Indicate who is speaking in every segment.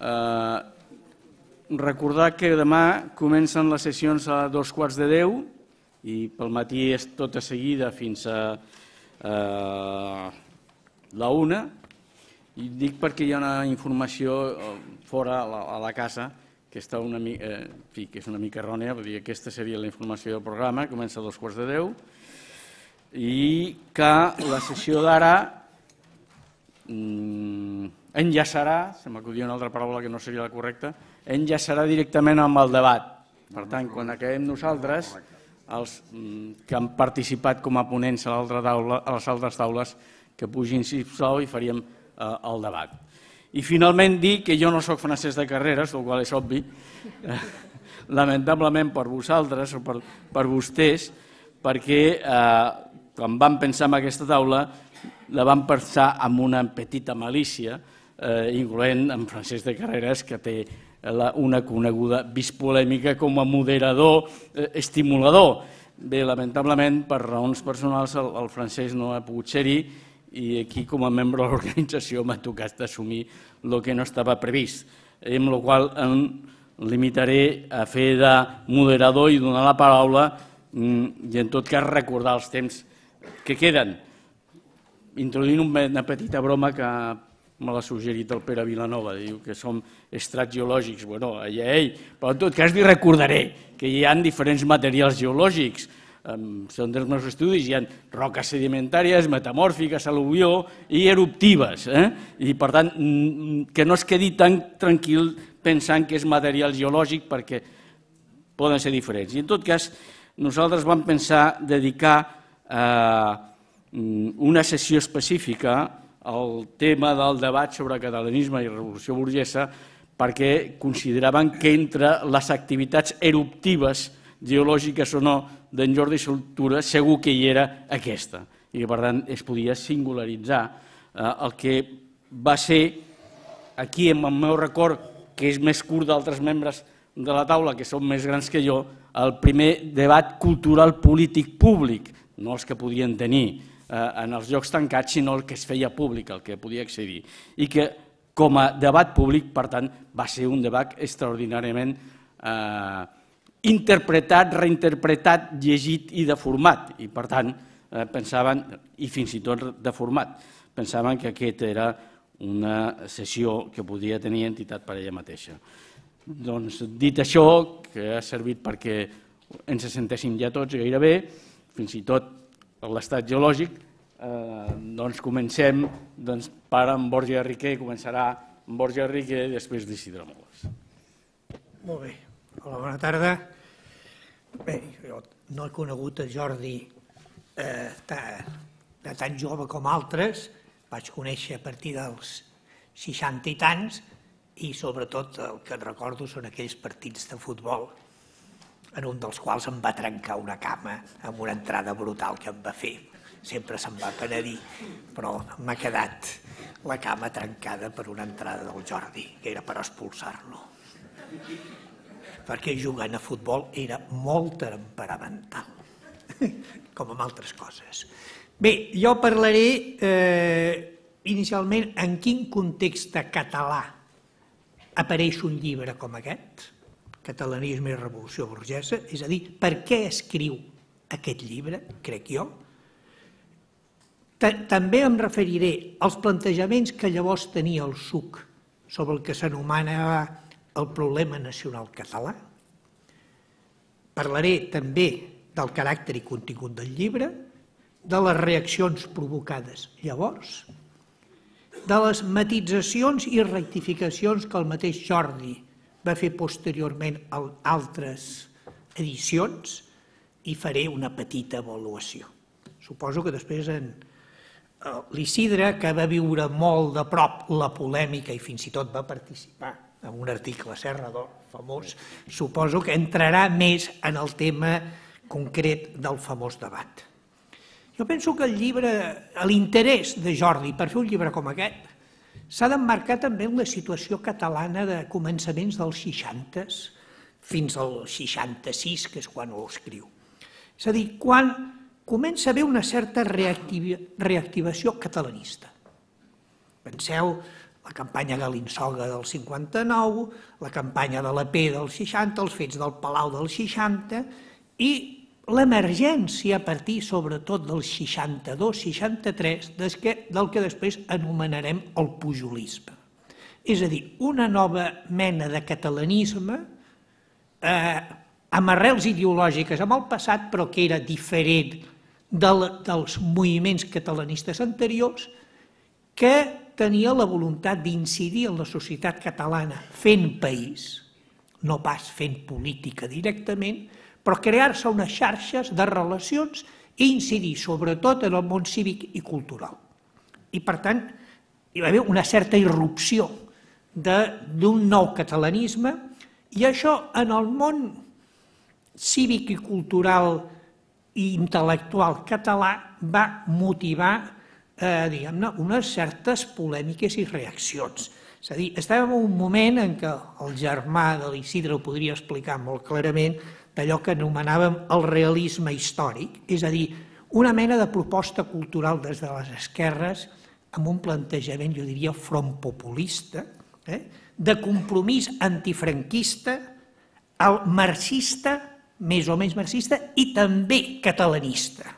Speaker 1: Eh, recordar que demà comencen les sessions a dos quarts de deu i pel matí és tota seguida fins a eh, la una. I dic perquè hi ha una informació eh, fora a la, casa que, està una, eh, fi, que és una mica errònia, vull dir, aquesta seria la informació del programa, comença a dos quarts de deu, i que la sessió d'ara mm, enllaçarà, se m'acudia una altra paraula que no seria la correcta, enllaçarà directament amb el debat. Per tant, quan acabem nosaltres, els mm, que han participat com a ponents a, taula, a les altres taules, que pugin, sisplau, i faríem eh, el debat. I finalment dir que jo no sóc francès de carreres, el qual és obvi, eh, lamentablement per vosaltres o per, per vostès, perquè eh, quan vam pensar en aquesta taula la vam pensar amb una petita malícia, eh, incloent en Francesc de Carreras, que té la, una coneguda bispolèmica com a moderador, eh, estimulador. Bé, lamentablement, per raons personals, el, el no ha pogut ser-hi i aquí com a membre de l'organització m'ha tocat assumir el que no estava previst, amb la qual em limitaré a fer de moderador i donar la paraula mm, i en tot cas recordar els temps que queden. Introduint una petita broma que me l'ha suggerit el Pere Vilanova, diu que som estrats geològics. Bueno, allà ell, però en tot cas li recordaré que hi ha diferents materials geològics, són dels meus estudis, hi ha roques sedimentàries, metamòrfiques, al·luvió i eruptives. Eh? I per tant, que no es quedi tan tranquil pensant que és material geològic perquè poden ser diferents. I en tot cas, nosaltres vam pensar dedicar eh, una sessió específica al tema del debat sobre catalanisme i revolució burgesa perquè consideraven que entre les activitats eruptives geològiques o no d'en Jordi Soltura segur que hi era aquesta. I que per tant es podia singularitzar eh, el que va ser aquí en el meu record que és més curt d'altres membres de la taula que són més grans que jo el primer debat cultural polític públic no els que podien tenir eh, en els llocs tancats sinó el que es feia públic, el que podia accedir i que com a debat públic per tant va ser un debat extraordinàriament eh, interpretat, reinterpretat, llegit i deformat. I per tant, eh, pensaven, i fins i tot deformat, pensaven que aquesta era una sessió que podia tenir entitat per ella mateixa. Doncs, dit això, que ha servit perquè ens sentéssim ja tots gairebé, fins i tot l'estat geològic, eh, doncs comencem doncs, per en Borja Riquer, començarà en Borja Riquer i després d'Isidre Moles.
Speaker 2: Molt bé. Hola, bona tarda. Bé, jo no he conegut a Jordi eh, de tan jove com altres, vaig conèixer a partir dels 60 i tants i sobretot el que recordo són aquells partits de futbol en un dels quals em va trencar una cama amb una entrada brutal que em va fer. Sempre se'n va penedir, però m'ha quedat la cama trencada per una entrada del Jordi, que era per expulsar-lo perquè jugant a futbol era molt temperamental, com amb altres coses. Bé, jo parlaré eh, inicialment en quin context català apareix un llibre com aquest, Catalanisme i Revolució Burgesa, és a dir, per què escriu aquest llibre, crec jo. També em referiré als plantejaments que llavors tenia el SUC sobre el que s'anomenava el problema nacional català. Parlaré també del caràcter i contingut del llibre, de les reaccions provocades llavors, de les matitzacions i rectificacions que el mateix Jordi va fer posteriorment altres edicions i faré una petita avaluació. Suposo que després en eh, l'Isidre, que va viure molt de prop la polèmica i fins i tot va participar en un article Serrador famós, suposo que entrarà més en el tema concret del famós debat. Jo penso que el llibre, l'interès de Jordi per fer un llibre com aquest, s'ha d'emmarcar també en la situació catalana de començaments dels 60 fins al 66, que és quan ho escriu. És a dir, quan comença a haver una certa reactivació catalanista. Penseu la campanya Galinsoga del 59, la campanya de la P del 60, els fets del Palau del 60 i l'emergència a partir sobretot del 62-63 del que després anomenarem el pujolisme. És a dir, una nova mena de catalanisme eh, amb arrels ideològiques amb el passat, però que era diferent del, dels moviments catalanistes anteriors, que tenia la voluntat d'incidir en la societat catalana fent país, no pas fent política directament, però crear-se unes xarxes de relacions i incidir sobretot en el món cívic i cultural. I per tant, hi va haver una certa irrupció d'un nou catalanisme i això en el món cívic i cultural i intel·lectual català va motivar eh, unes certes polèmiques i reaccions. És a dir, estàvem en un moment en què el germà de l'Isidre ho podria explicar molt clarament, d'allò que anomenàvem el realisme històric, és a dir, una mena de proposta cultural des de les esquerres amb un plantejament, jo diria, front populista, eh? de compromís antifranquista, el marxista, més o menys marxista, i també catalanista.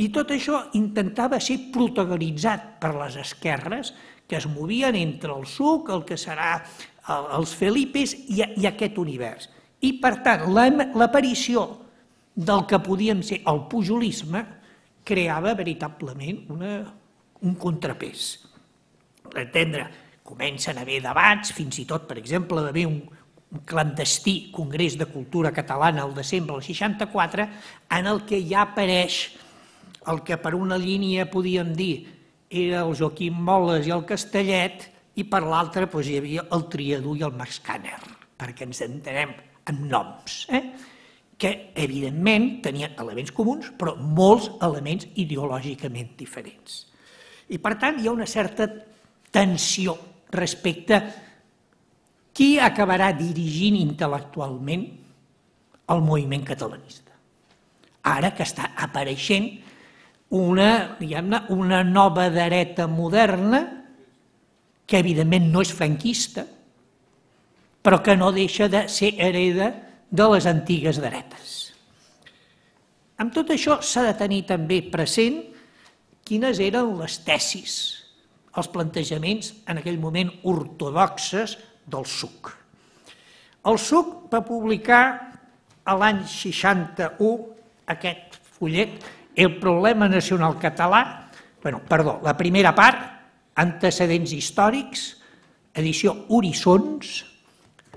Speaker 2: I tot això intentava ser protagonitzat per les esquerres que es movien entre el suc, el que serà els Felipes i, i aquest univers. I, per tant, l'aparició del que podíem ser el pujolisme creava veritablement una, un contrapès. Per entendre, comencen a haver debats, fins i tot, per exemple, d'haver un, un clandestí Congrés de Cultura Catalana al desembre del 64, en el que ja apareix el que per una línia podíem dir era el Joaquim Moles i el Castellet, i per l'altra doncs, hi havia el Triadú i el Max Canner, perquè ens entenem amb noms, eh? que evidentment tenien elements comuns, però molts elements ideològicament diferents. I per tant hi ha una certa tensió respecte a qui acabarà dirigint intel·lectualment el moviment catalanista. Ara que està apareixent una, diguem-ne, una nova dreta moderna que evidentment no és franquista, però que no deixa de ser hereda de les antigues dretes. Amb tot això s'ha de tenir també present quines eren les tesis, els plantejaments en aquell moment ortodoxes del SUC. El SUC va publicar a l'any 61 aquest fullet el problema nacional català, bueno, perdó, la primera part, antecedents històrics, edició Horizons,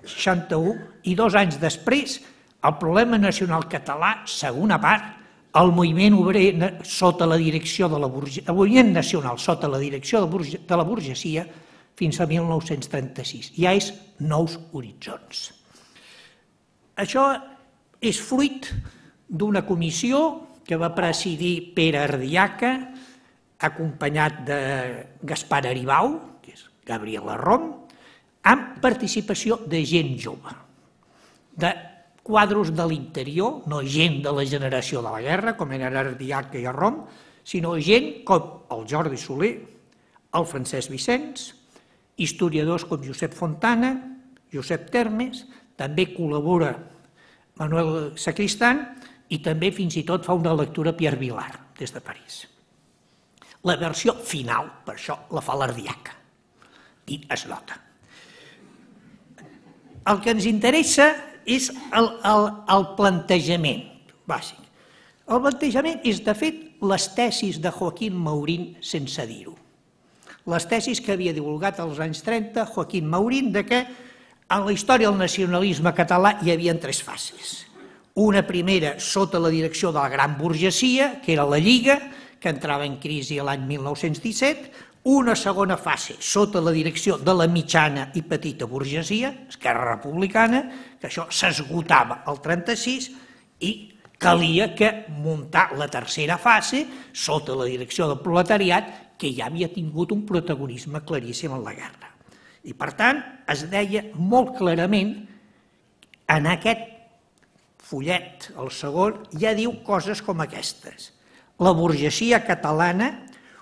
Speaker 2: 61, i dos anys després, el problema nacional català, segona part, el moviment obrer sota la direcció de la burgesia, el moviment nacional sota la direcció de la burgesia fins a 1936. Ja és nous horitzons. Això és fruit d'una comissió que va presidir Pere Ardiaca, acompanyat de Gaspar Aribau, que és Gabriel Arrom, amb participació de gent jove, de quadros de l'interior, no gent de la generació de la guerra, com eren Ardiaca i Arrom, sinó gent com el Jordi Soler, el Francesc Vicenç, historiadors com Josep Fontana, Josep Termes, també col·labora Manuel Sacristan i també fins i tot fa una lectura Pierre Vilar, des de París. La versió final, per això, la fa l'Ardiaca, i es nota. El que ens interessa és el, el, el plantejament bàsic. El plantejament és, de fet, les tesis de Joaquín Maurín sense dir-ho. Les tesis que havia divulgat als anys 30 Joaquín Maurín de que en la història del nacionalisme català hi havia tres fases una primera sota la direcció de la gran burgesia, que era la Lliga, que entrava en crisi l'any 1917, una segona fase sota la direcció de la mitjana i petita burgesia, Esquerra Republicana, que això s'esgotava al 36 i calia que muntar la tercera fase sota la direcció del proletariat que ja havia tingut un protagonisme claríssim en la guerra. I per tant es deia molt clarament en aquest fullet, el segon, ja diu coses com aquestes. La burgesia catalana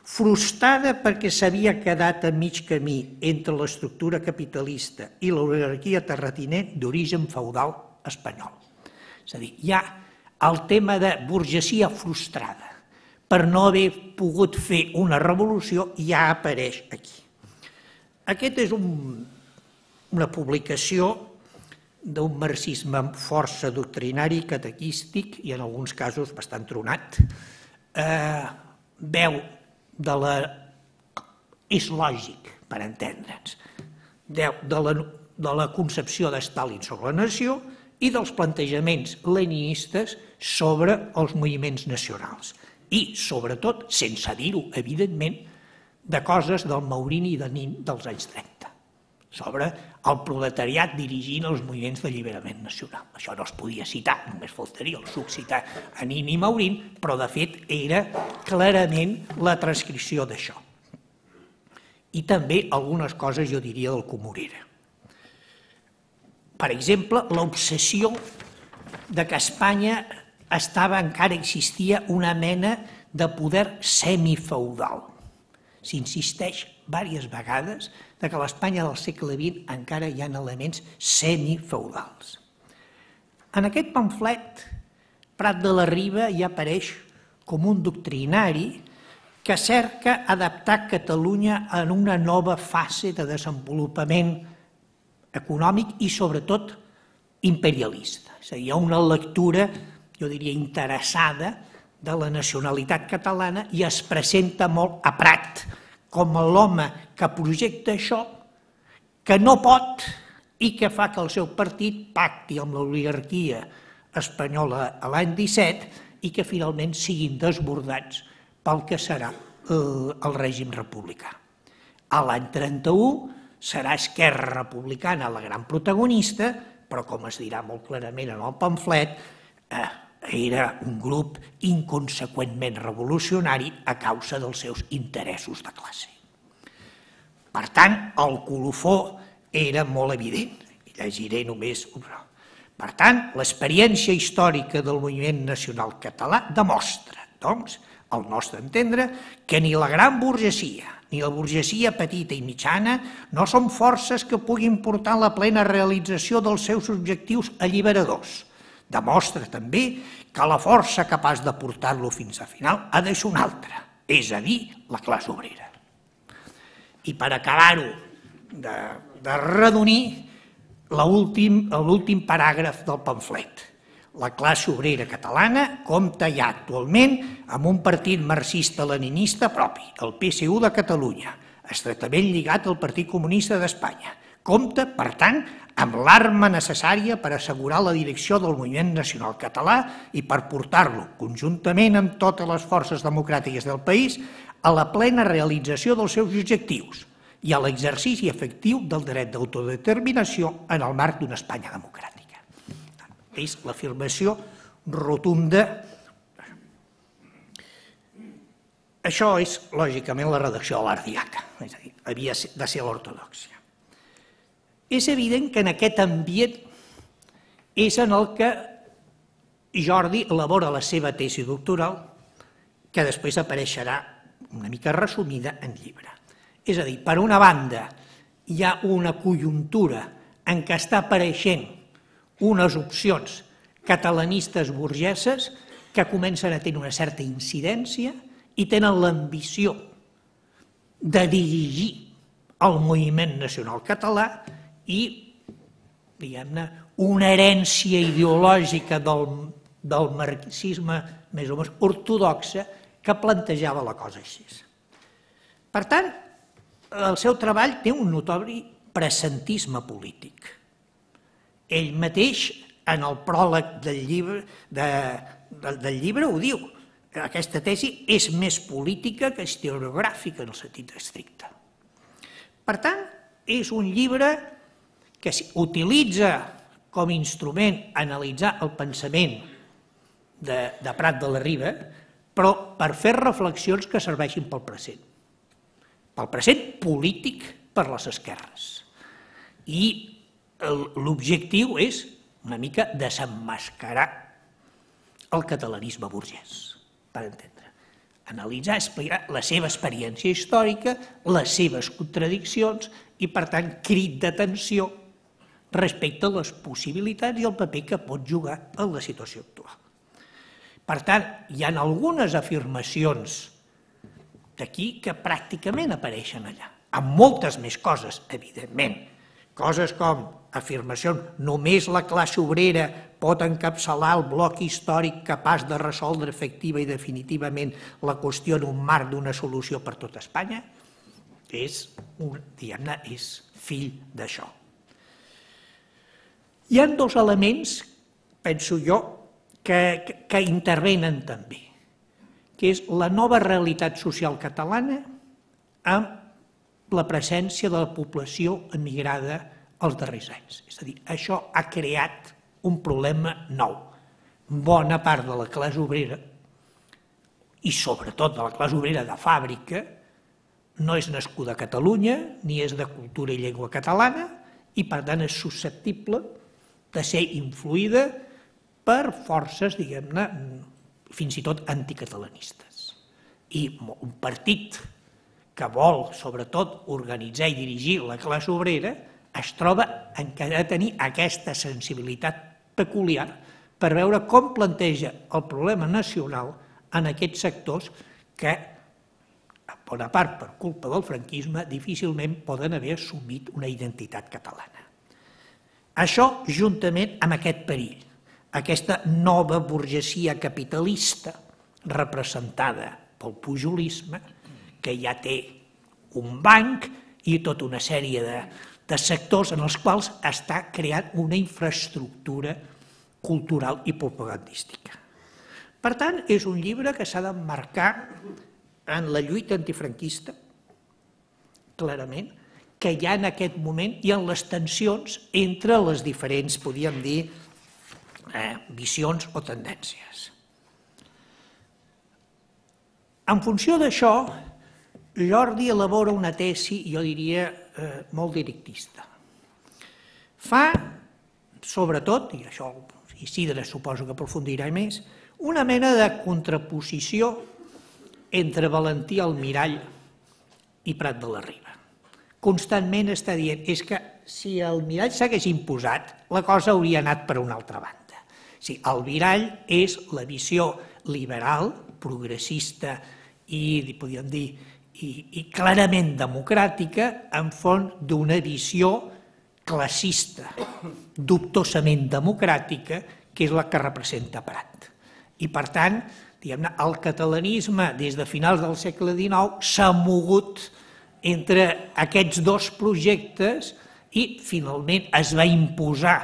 Speaker 2: frustrada perquè s'havia quedat a mig camí entre l'estructura capitalista i l'oligarquia terratinent d'origen feudal espanyol. És a dir, hi ha el tema de burgesia frustrada per no haver pogut fer una revolució ja apareix aquí. Aquest és un, una publicació d'un marxisme força doctrinari, catequístic i en alguns casos bastant tronat. Eh, veu de la... és lògic, per entendre'ns, de, de, la, de la concepció de Stalin sobre la nació i dels plantejaments leninistes sobre els moviments nacionals. I, sobretot, sense dir-ho, evidentment, de coses del Maurini i de Nin dels anys 30, sobre el proletariat dirigint els moviments d'alliberament nacional. Això no es podia citar, només faltaria el suc citar a Nin i Maurín, però de fet era clarament la transcripció d'això. I també algunes coses, jo diria, del Comorera. Per exemple, l'obsessió de que a Espanya estava, encara existia una mena de poder semifeudal. S'insisteix diverses vegades de que a l'Espanya del segle XX encara hi ha elements semifeudals. En aquest pamflet, Prat de la Riba ja apareix com un doctrinari que cerca adaptar Catalunya en una nova fase de desenvolupament econòmic i, sobretot, imperialista. És a dir, hi ha una lectura, jo diria, interessada de la nacionalitat catalana i es presenta molt a Prat com l'home que projecta això, que no pot i que fa que el seu partit pacti amb l'oligarquia espanyola a l'any 17 i que finalment siguin desbordats pel que serà eh, el règim republicà. A l'any 31 serà Esquerra Republicana la gran protagonista, però com es dirà molt clarament en el pamflet, eh, era un grup inconseqüentment revolucionari a causa dels seus interessos de classe. Per tant, el colofó era molt evident. Llegiré només una. Per tant, l'experiència històrica del moviment nacional català demostra, doncs, al nostre entendre, que ni la gran burgesia ni la burgesia petita i mitjana no són forces que puguin portar la plena realització dels seus objectius alliberadors, demostra també que la força capaç de portar-lo fins a final ha de ser una altra, és a dir, la classe obrera. I per acabar-ho de, de redonir, l'últim paràgraf del pamflet. La classe obrera catalana compta ja actualment amb un partit marxista-leninista propi, el PSU de Catalunya, estretament lligat al Partit Comunista d'Espanya. Compta, per tant, amb l'arma necessària per assegurar la direcció del moviment nacional català i per portar-lo, conjuntament amb totes les forces democràtiques del país, a la plena realització dels seus objectius i a l'exercici efectiu del dret d'autodeterminació en el marc d'una Espanya democràtica. És l'afirmació rotunda. Això és, lògicament, la redacció de l'Ardiaca, és a dir, havia de ser l'ortodoxia. És evident que en aquest ambient és en el que Jordi elabora la seva tesi doctoral, que després apareixerà una mica resumida en llibre. És a dir, per una banda, hi ha una conjuntura en què està apareixent unes opcions catalanistes burgeses que comencen a tenir una certa incidència i tenen l'ambició de dirigir el moviment nacional català i, diguem-ne, una herència ideològica del, del marxisme més o menys ortodoxa que plantejava la cosa així. Per tant, el seu treball té un notori presentisme polític. Ell mateix, en el pròleg del llibre, de, del, del llibre ho diu, aquesta tesi és més política que historiogràfica en el sentit estricte. Per tant, és un llibre que utilitza com a instrument analitzar el pensament de, de Prat de la Riba, però per fer reflexions que serveixin pel present. Pel present polític per les esquerres. I l'objectiu és una mica desemmascarar el catalanisme burgès, per entendre. analitzar, explicar la seva experiència històrica, les seves contradiccions i, per tant, crit d'atenció respecte a les possibilitats i el paper que pot jugar en la situació actual. Per tant, hi ha algunes afirmacions d'aquí que pràcticament apareixen allà, amb moltes més coses, evidentment. Coses com afirmacions, només la classe obrera pot encapçalar el bloc històric capaç de resoldre efectiva i definitivament la qüestió en un marc d'una solució per tot Espanya, és, diguem-ne, és fill d'això. Hi ha dos elements, penso jo, que, que, que intervenen també, que és la nova realitat social catalana amb la presència de la població emigrada els darrers anys. És a dir, això ha creat un problema nou. Bona part de la classe obrera, i sobretot de la classe obrera de fàbrica, no és nascuda a Catalunya, ni és de cultura i llengua catalana, i per tant és susceptible de ser influïda per forces, diguem-ne, fins i tot anticatalanistes. I un partit que vol, sobretot, organitzar i dirigir la classe obrera, es troba en que ha de tenir aquesta sensibilitat peculiar per veure com planteja el problema nacional en aquests sectors que, en bona part per culpa del franquisme, difícilment poden haver assumit una identitat catalana. Això, juntament amb aquest perill, aquesta nova burgesia capitalista representada pel pujolisme, que ja té un banc i tota una sèrie de, de sectors en els quals està creant una infraestructura cultural i propagandística. Per tant, és un llibre que s'ha d'emmarcar en la lluita antifranquista, clarament, que hi ha en aquest moment i en les tensions entre les diferents, podríem dir, eh, visions o tendències. En funció d'això, Jordi elabora una tesi, jo diria, eh, molt directista. Fa, sobretot, i això Isidre suposo que aprofundirà més, una mena de contraposició entre Valentí Almirall i Prat de la Riba. Constantment està dient, és que si el mirall s'hagués imposat, la cosa hauria anat per una altra banda. Sí, el mirall és la visió liberal, progressista i, podríem dir, i, i clarament democràtica en font d'una visió classista, dubtosament democràtica, que és la que representa Prat. I per tant, diguem-ne, el catalanisme des de finals del segle XIX s'ha mogut entre aquests dos projectes i finalment es va imposar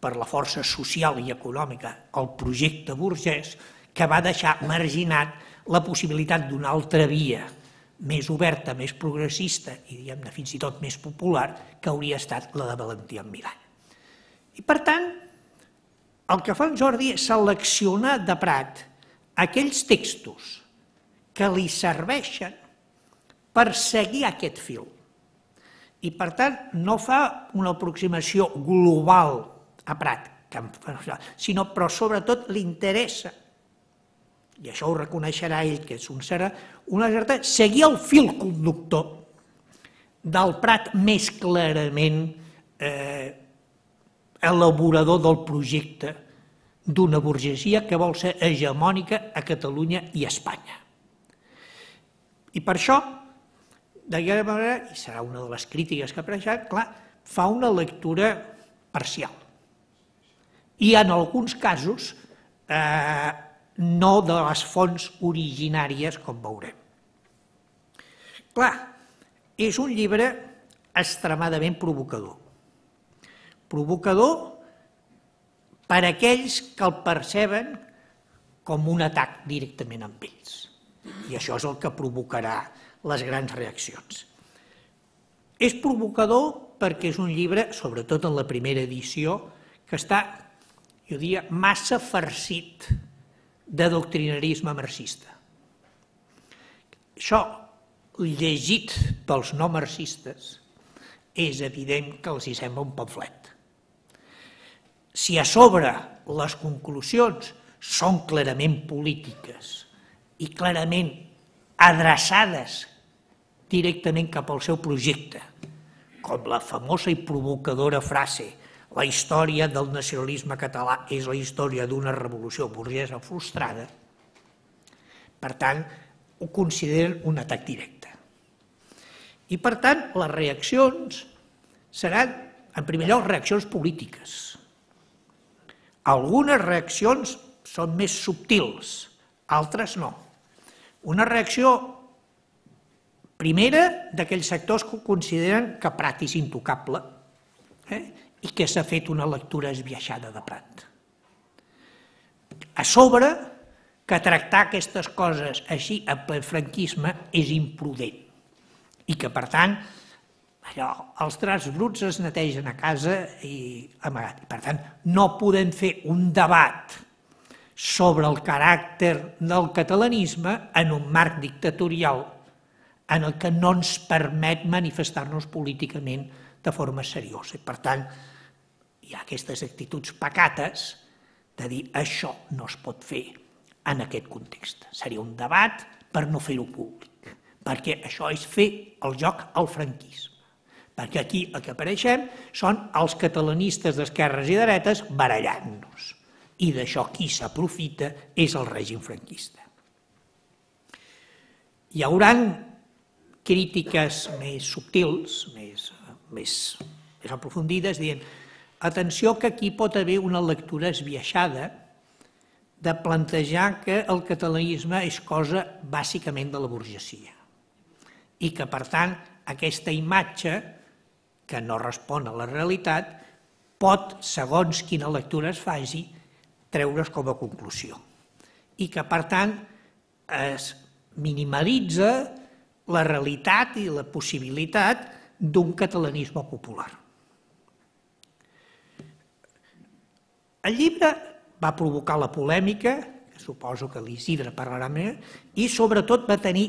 Speaker 2: per la força social i econòmica el projecte burgès que va deixar marginat la possibilitat d'una altra via més oberta, més progressista i diguem-ne fins i tot més popular que hauria estat la de Valentí Mirall. I per tant, el que fa en Jordi és seleccionar de Prat aquells textos que li serveixen per seguir aquest fil. I per tant no fa una aproximació global a Prat, sinó però sobretot li interessa i això ho reconeixerà ell, que és un serà, una certa, seguir el fil conductor del Prat més clarament eh, elaborador del projecte d'una burgesia que vol ser hegemònica a Catalunya i a Espanya. I per això, d'aquella manera, i serà una de les crítiques que ha apareixat, clar, fa una lectura parcial. I en alguns casos eh, no de les fonts originàries, com veurem. Clar, és un llibre extremadament provocador. Provocador per aquells que el perceben com un atac directament amb ells. I això és el que provocarà les grans reaccions. És provocador perquè és un llibre, sobretot en la primera edició, que està, jo diria, massa farcit de doctrinarisme marxista. Això, llegit pels no marxistes, és evident que els hi sembla un pamflet. Si a sobre les conclusions són clarament polítiques i clarament adreçades directament cap al seu projecte, com la famosa i provocadora frase la història del nacionalisme català és la història d'una revolució burgesa frustrada, per tant, ho consideren un atac directe. I per tant, les reaccions seran, en primer lloc, reaccions polítiques. Algunes reaccions són més subtils, altres no. Una reacció primera d'aquells sectors que consideren que Prat és intocable eh? i que s'ha fet una lectura esbiaixada de Prat. A sobre, que tractar aquestes coses així pel franquisme és imprudent i que, per tant, allò, els trats bruts es netegen a casa i amagat. Per tant, no podem fer un debat sobre el caràcter del catalanisme en un marc dictatorial en el que no ens permet manifestar-nos políticament de forma seriosa. Per tant, hi ha aquestes actituds pacates de dir això no es pot fer en aquest context. Seria un debat per no fer-ho públic, perquè això és fer el joc al franquisme. Perquè aquí el que apareixem són els catalanistes d'esquerres i dretes barallant-nos. I d'això qui s'aprofita és el règim franquista. Hi hauran crítiques més subtils, més, més, més aprofundides, dient atenció que aquí pot haver una lectura esbiaixada de plantejar que el catalanisme és cosa bàsicament de la burgesia i que, per tant, aquesta imatge, que no respon a la realitat, pot, segons quina lectura es faci, treure's com a conclusió. I que, per tant, es minimalitza la realitat i la possibilitat d'un catalanisme popular. El llibre va provocar la polèmica, suposo que l'Isidre parlarà més, i sobretot va tenir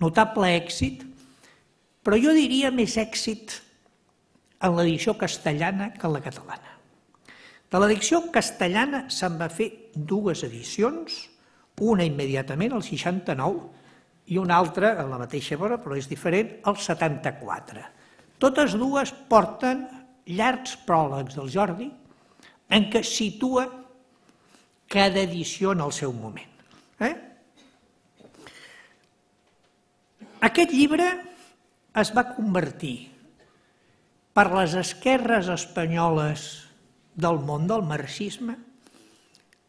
Speaker 2: notable èxit, però jo diria més èxit en l'edició castellana que en la catalana. De l'edició castellana se'n va fer dues edicions, una immediatament, al 69, i una altra, en la mateixa hora, però és diferent, al 74. Totes dues porten llargs pròlegs del Jordi en què situa cada edició en el seu moment. Eh? Aquest llibre es va convertir per les esquerres espanyoles del món del marxisme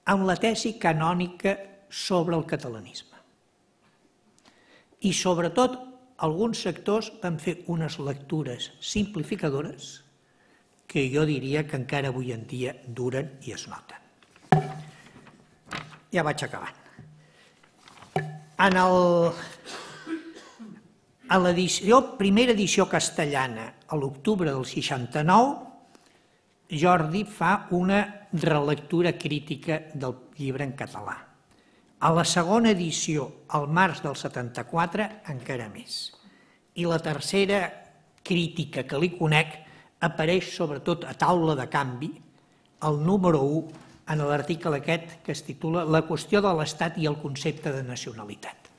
Speaker 2: en la tesi canònica sobre el catalanisme. I sobretot alguns sectors van fer unes lectures simplificadores que jo diria que encara avui en dia duren i es noten. Ja vaig acabant. En el, a l'edició, primera edició castellana, a l'octubre del 69, Jordi fa una relectura crítica del llibre en català. A la segona edició, al març del 74, encara més. I la tercera crítica que li conec apareix sobretot a taula de canvi, el número 1 en l'article aquest que es titula La qüestió de l'Estat i el concepte de nacionalitat,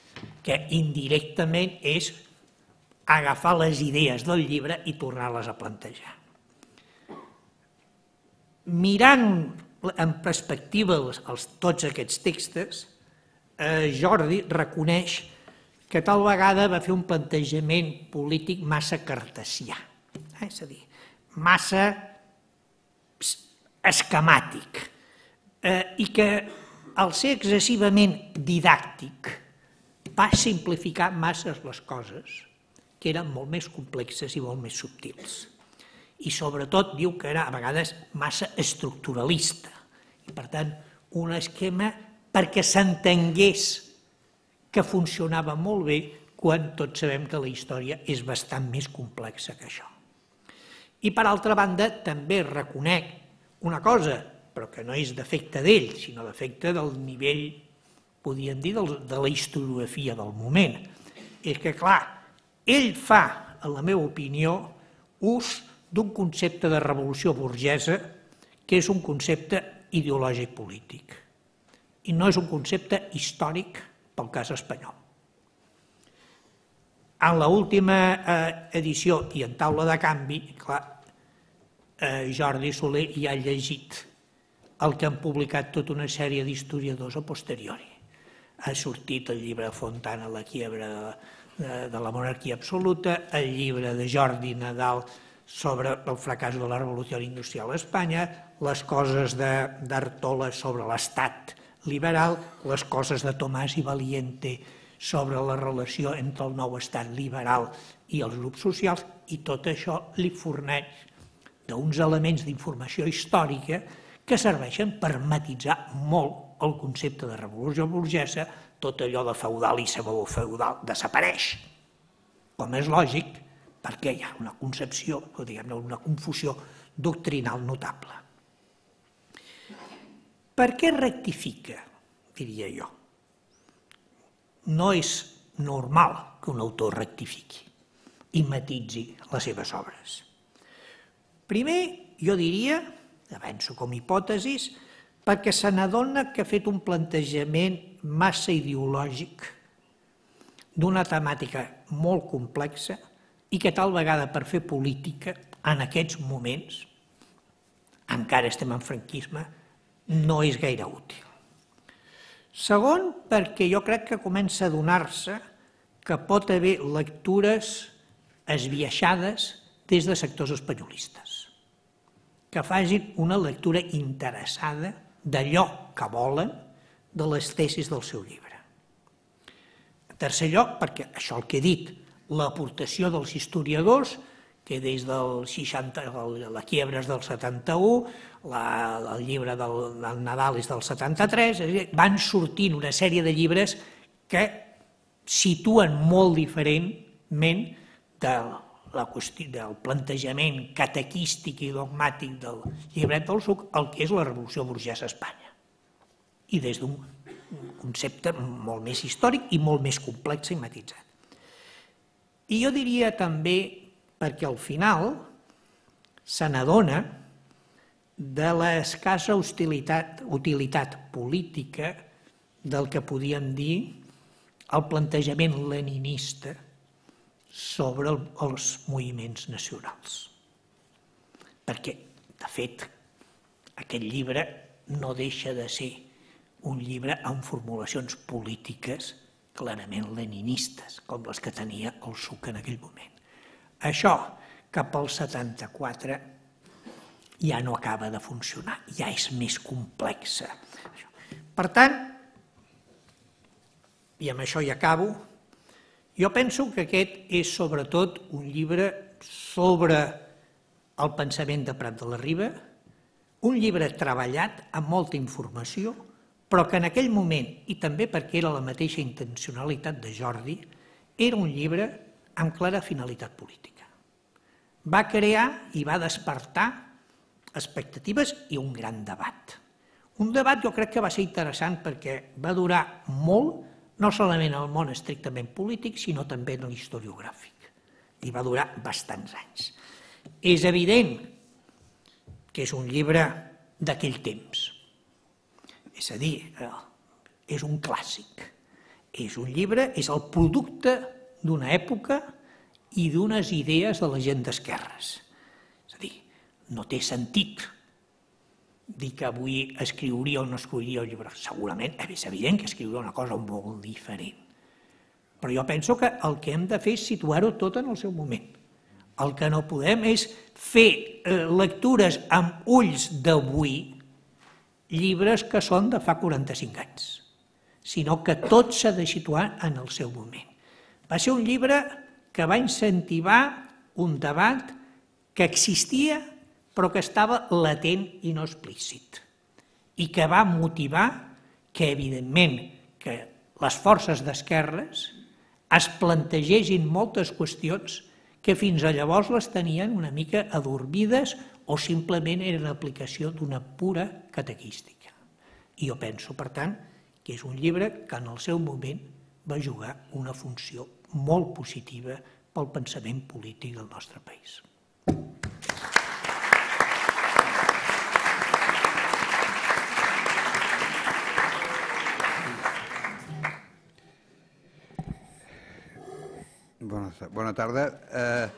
Speaker 2: que indirectament és agafar les idees del llibre i tornar-les a plantejar. Mirant en perspectiva els, els, tots aquests textos, eh, Jordi reconeix que tal vegada va fer un plantejament polític massa cartesià, eh? és a dir, massa esquemàtic, eh, i que al ser excessivament didàctic va simplificar masses les coses, que eren molt més complexes i molt més subtils. I sobretot diu que era a vegades massa estructuralista, i per tant un esquema perquè s'entengués que funcionava molt bé quan tots sabem que la història és bastant més complexa que això. I per altra banda també reconec una cosa, però que no és defecte d'ell, sinó defecte del nivell, podríem dir, de la historiografia del moment. És que, clar, ell fa, en la meva opinió, ús d'un concepte de revolució burgesa que és un concepte ideològic polític i no és un concepte històric pel cas espanyol. En l'última eh, edició i en taula de canvi, clar, eh, Jordi Soler ja ha llegit el que han publicat tota una sèrie d'historiadors a posteriori. Ha sortit el llibre de Fontana, La quiebra de, de, de la monarquia absoluta, el llibre de Jordi Nadal sobre el fracàs de la revolució industrial a Espanya, les coses d'Artola sobre l'estat liberal, les coses de Tomàs i Valiente sobre la relació entre el nou estat liberal i els grups socials, i tot això li forneix d'uns elements d'informació històrica que serveixen per matitzar molt el concepte de revolució burgesa, tot allò de feudal i feudal desapareix, com és lògic, perquè hi ha una concepció, o diguem una confusió doctrinal notable. Per què rectifica, diria jo? no és normal que un autor rectifiqui i matitzi les seves obres. Primer, jo diria, avanço com hipòtesis, perquè se n'adona que ha fet un plantejament massa ideològic d'una temàtica molt complexa i que tal vegada per fer política en aquests moments, encara estem en franquisme, no és gaire útil. Segon, perquè jo crec que comença a donar-se que pot haver lectures esbiaixades des de sectors espanyolistes, que facin una lectura interessada d'allò que volen de les tesis del seu llibre. En tercer lloc, perquè això el que he dit, l'aportació dels historiadors que des del 60, la quiebra és del 71, la, el llibre del, del Nadal és del 73, és dir, van sortint una sèrie de llibres que situen molt diferentment de la qüestió del plantejament catequístic i dogmàtic del llibret del suc el que és la revolució burgesa a Espanya. I des d'un concepte molt més històric i molt més complex i matitzat. I jo diria també perquè al final se n'adona de l'escassa utilitat, política del que podíem dir el plantejament leninista sobre el, els moviments nacionals. Perquè, de fet, aquest llibre no deixa de ser un llibre amb formulacions polítiques clarament leninistes, com les que tenia el SUC en aquell moment. Això, cap al 74, ja no acaba de funcionar, ja és més complexa. Per tant, i amb això ja acabo, jo penso que aquest és sobretot un llibre sobre el pensament de Prat de la Riba, un llibre treballat amb molta informació, però que en aquell moment, i també perquè era la mateixa intencionalitat de Jordi, era un llibre amb clara finalitat política. Va crear i va despertar expectatives i un gran debat. Un debat jo crec que va ser interessant perquè va durar molt, no solament en el món estrictament polític, sinó també en l'historiogràfic. I va durar bastants anys. És evident que és un llibre d'aquell temps. És a dir, eh, és un clàssic. És un llibre, és el producte d'una època i d'unes idees de la gent d'esquerres. No té sentit dir que avui escriuria o no escriuria el llibre. Segurament és evident que escriuria una cosa molt diferent. Però jo penso que el que hem de fer és situar-ho tot en el seu moment. El que no podem és fer eh, lectures amb ulls d'avui llibres que són de fa 45 anys, sinó que tot s'ha de situar en el seu moment. Va ser un llibre que va incentivar un debat que existia però que estava latent i no explícit i que va motivar que, evidentment, que les forces d'esquerres es plantegessin moltes qüestions que fins a llavors les tenien una mica adormides o simplement eren aplicació d'una pura catequística. I jo penso, per tant, que és un llibre que en el seu moment va jugar una funció molt positiva pel pensament polític del nostre país.
Speaker 3: Bona tarda. Eh,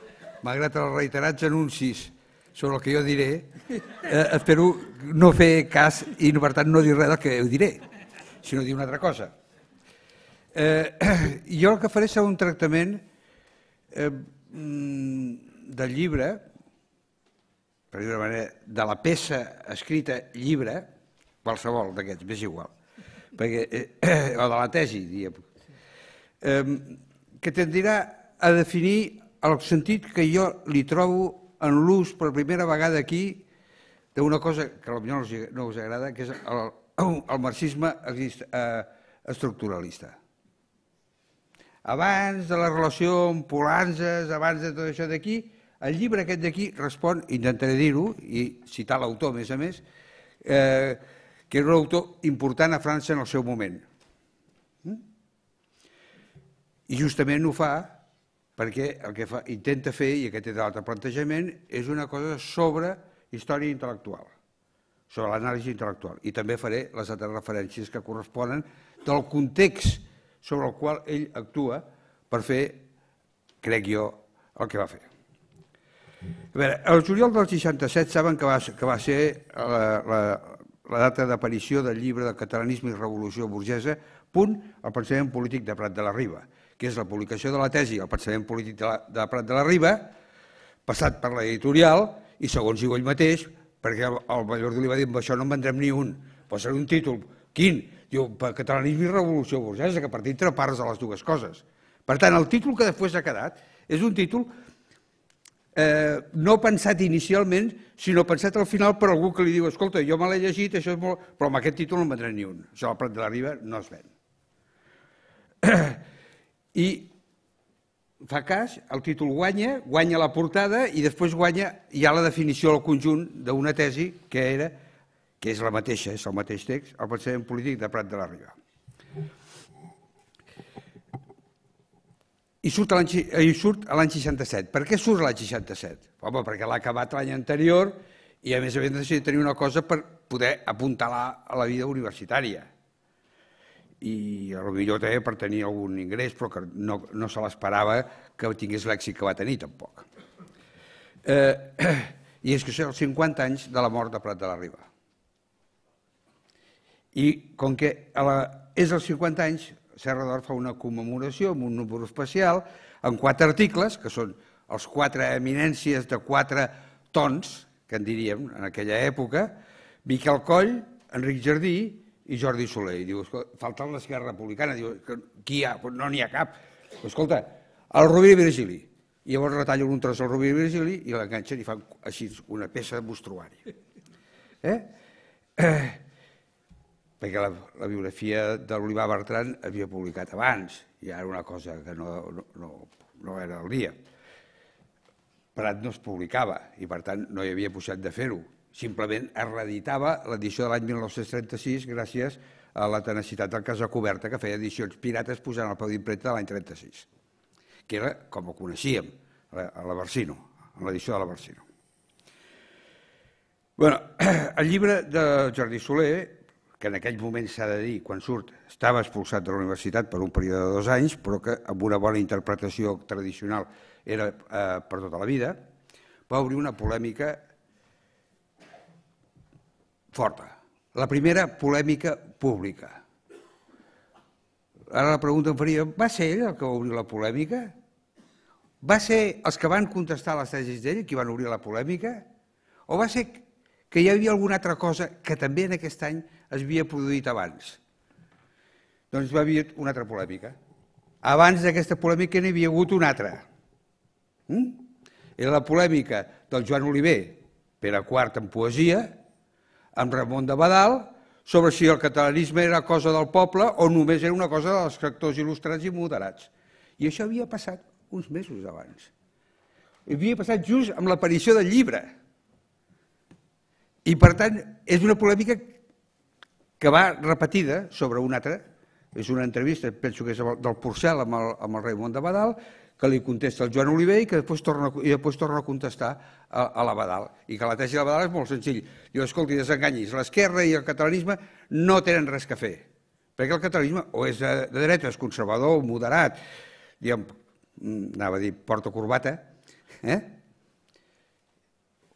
Speaker 3: malgrat els reiterats anuncis sobre el que jo diré, eh, espero no fer cas i, per tant, no dir res del que ho diré, sinó dir una altra cosa. Eh, jo el que faré serà un tractament eh, mm, del llibre, per dir manera, de la peça escrita llibre, qualsevol d'aquests, m'és igual, perquè, eh, o de la tesi, diguem, eh, que tendirà a definir el sentit que jo li trobo en l'ús per primera vegada aquí d'una cosa que potser no us agrada, que és el, el marxisme eh, estructuralista abans de la relació amb Polanzes, abans de tot això d'aquí, el llibre aquest d'aquí respon, intentaré dir-ho, i citar l'autor a més a més, eh, que era un autor important a França en el seu moment. Mm? I justament ho fa perquè el que fa, intenta fer, i aquest és l'altre plantejament, és una cosa sobre història intel·lectual, sobre l'anàlisi intel·lectual. I també faré les altres referències que corresponen del context sobre el qual ell actua per fer, crec jo, el que va fer. A veure, el juliol del 67 saben que va, que va ser la, la, la data d'aparició del llibre de Catalanisme i Revolució Burgesa, punt al pensament polític de Prat de la Riba, que és la publicació de la tesi El pensament polític de, Prat de la Riba, passat per l'editorial, i segons diu ell mateix, perquè el, el li va dir, amb això no en vendrem ni un, però un títol, quin? Diu, catalanisme i revolució burgesa, que per dintre parles de les dues coses. Per tant, el títol que després ha quedat és un títol eh, no pensat inicialment, sinó pensat al final per algú que li diu escolta, jo me l'he llegit, això és molt... però amb aquest títol no en vendrà ni un. Això al Prat de la Riba no es ven. I fa cas, el títol guanya, guanya la portada i després guanya ja la definició al conjunt d'una tesi que era que és la mateixa, és el mateix text, el pensament polític de Prat de la Riba. I surt l'any 67. Per què surt l'any 67? Home, perquè l'ha acabat l'any anterior i a més a més necessita tenir una cosa per poder apuntar-la a la vida universitària. I potser també per tenir algun ingrés, però que no, no se l'esperava que tingués l'èxit que va tenir, tampoc. Eh, I és que són els 50 anys de la mort de Prat de la Riba. I com que la, és els 50 anys, Serra d'Or fa una commemoració amb un número especial, en quatre articles, que són els quatre eminències de quatre tons, que en diríem en aquella època, Miquel Coll, Enric Jardí i Jordi Soler. I diu, falta l'esquerra republicana. Diu, qui hi ha? No n'hi ha cap. Escolta, el Rovira i Virgili. I llavors retallen un tros al Rovira i Virgili i l'enganxen i fan així una peça de mostruari. Eh? eh perquè la, la biografia de l'Olivar Bertran havia publicat abans, i era una cosa que no, no, no, no era el dia. Prat no es publicava i per tant no hi havia possibilitat de fer-ho. Simplement es reeditava l'edició de l'any 1936 gràcies a la tenacitat del Casa Coberta que feia edicions pirates posant el peu d'impremta de l'any 36, que era com ho coneixíem, a la Barsino, a l'edició de la Barsino. Bueno, el llibre de Jordi Soler que en aquell moment s'ha de dir, quan surt, estava expulsat de la universitat per un període de dos anys, però que amb una bona interpretació tradicional era eh, per tota la vida, va obrir una polèmica forta. La primera polèmica pública. Ara la pregunta em faria, va ser ell el que va obrir la polèmica? Va ser els que van contestar les tesis d'ell qui van obrir la polèmica? O va ser que hi havia alguna altra cosa que també en aquest any es havia produït abans. Doncs va haver una altra polèmica. Abans d'aquesta polèmica n'hi havia hagut una altra. Mm? Era la polèmica del Joan Oliver, Pere IV en poesia, amb Ramon de Badal, sobre si el catalanisme era cosa del poble o només era una cosa dels sectors il·lustrats i moderats. I això havia passat uns mesos abans. Havia passat just amb l'aparició del llibre. I, per tant, és una polèmica que va repetida sobre una altra, és una entrevista, penso que és del Porcel amb el, amb el Raimon de Badal, que li contesta el Joan Oliver i que després torna, i després torna a contestar a, a la Badal. I que la tesi de la Badal és molt senzill. Diu, escolti, desenganyis, l'esquerra i el catalanisme no tenen res que fer. Perquè el catalanisme o és de, de dreta, és conservador, moderat, diguem, mm, anava a dir, porta corbata, eh?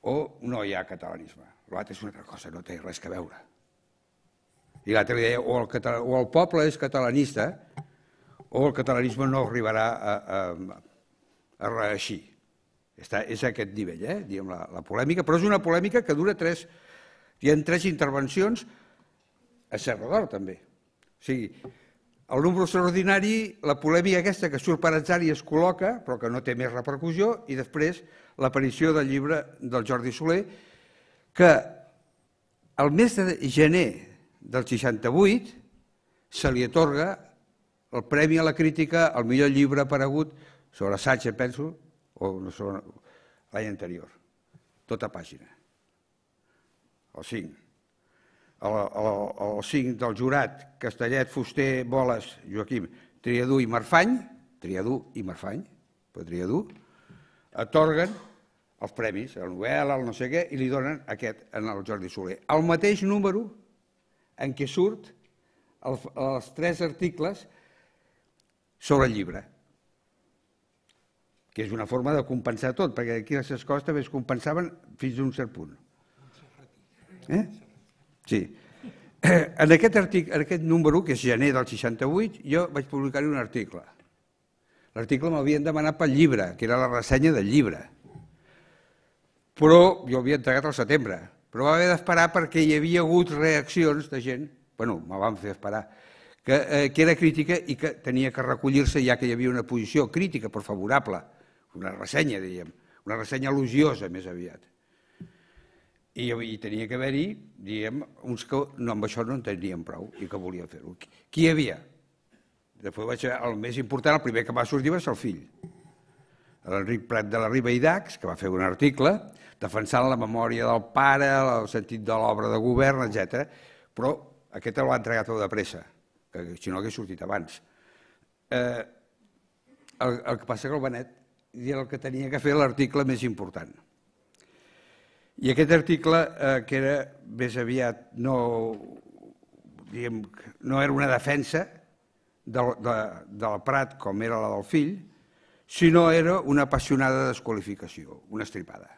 Speaker 3: o no hi ha catalanisme. L'altre és una altra cosa, no té res que veure. I l'altre deia, o el, català, o el poble és catalanista, o el catalanisme no arribarà a, a, a reeixir. Està, és a aquest nivell, eh? Diem, la, la polèmica, però és una polèmica que dura tres... Hi ha tres intervencions a Serra d'Or, també. O sigui, el número extraordinari, la polèmica aquesta que surt per atzar i es col·loca, però que no té més repercussió, i després l'aparició del llibre del Jordi Soler, que el mes de gener del 68 se li atorga el Premi a la Crítica al millor llibre aparegut sobre Sánchez, penso, o sobre l'any anterior. Tota pàgina. El 5. El, el, el 5 del jurat, Castellet, Fuster, Boles, Joaquim, Triadú i Marfany, Triadú i Marfany, però Triadú, atorguen els premis, la novel·la, el no sé què, i li donen aquest en el Jordi Soler. El mateix número en què surt el, els tres articles sobre el llibre, que és una forma de compensar tot, perquè aquí les coses també es compensaven fins a un cert punt. Eh? Sí. En aquest, article, en aquest número, que és gener del 68, jo vaig publicar-hi un article. L'article m'havien demanat pel llibre, que era la ressenya del llibre. Però jo havia entregat al setembre. Però va haver d'esperar perquè hi havia hagut reaccions de gent, bueno, me van fer esperar, que, eh, que era crítica i que tenia que recollir-se ja que hi havia una posició crítica però favorable, una ressenya, diríem, una ressenya elogiosa més aviat. I, i tenia que haver-hi, diguem, uns que no, amb això no en tenien prou i que volien fer-ho. Qui, qui hi havia? Després vaig, el més important, el primer que va sortir va ser el fill, l'Enric Prat de la Riba i Dax, que va fer un article defensant la memòria del pare, el sentit de l'obra de govern, etc. Però aquest el va entregar tot de pressa si no hagués sortit abans. Eh, el, el que passa que el Benet era el que tenia que fer l'article més important. I aquest article, eh, que era més aviat, no, diguem, no era una defensa del, de, del Prat com era la del fill, sinó era una apassionada desqualificació, una estripada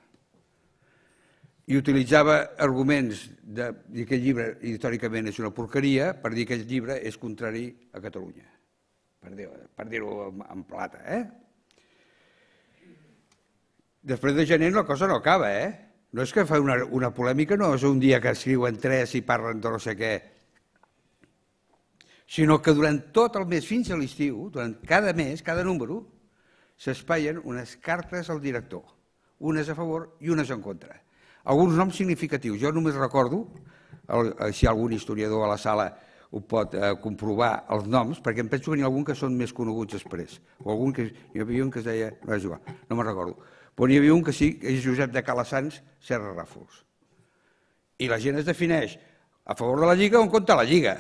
Speaker 3: i utilitzava arguments de dir que aquest llibre històricament és una porqueria per dir que aquest llibre és contrari a Catalunya, per dir-ho per dir en, en plata. Eh? Després de gener la cosa no acaba, eh? No és que fa una, una polèmica, no és un dia que escriuen tres i parlen de no sé què, sinó que durant tot el mes fins a l'estiu, durant cada mes, cada número, s'espaien unes cartes al director, unes a favor i unes en contra alguns noms significatius. Jo només recordo, el, si algun historiador a la sala ho pot eh, comprovar, els noms, perquè em penso que n'hi ha algun que són més coneguts després, o algun que hi havia un que es deia, no és igual, no me'n recordo, però n'hi havia un que sí, que és Josep de Calassans, Serra Ràfols. I la gent es defineix a favor de la Lliga o en contra de la Lliga.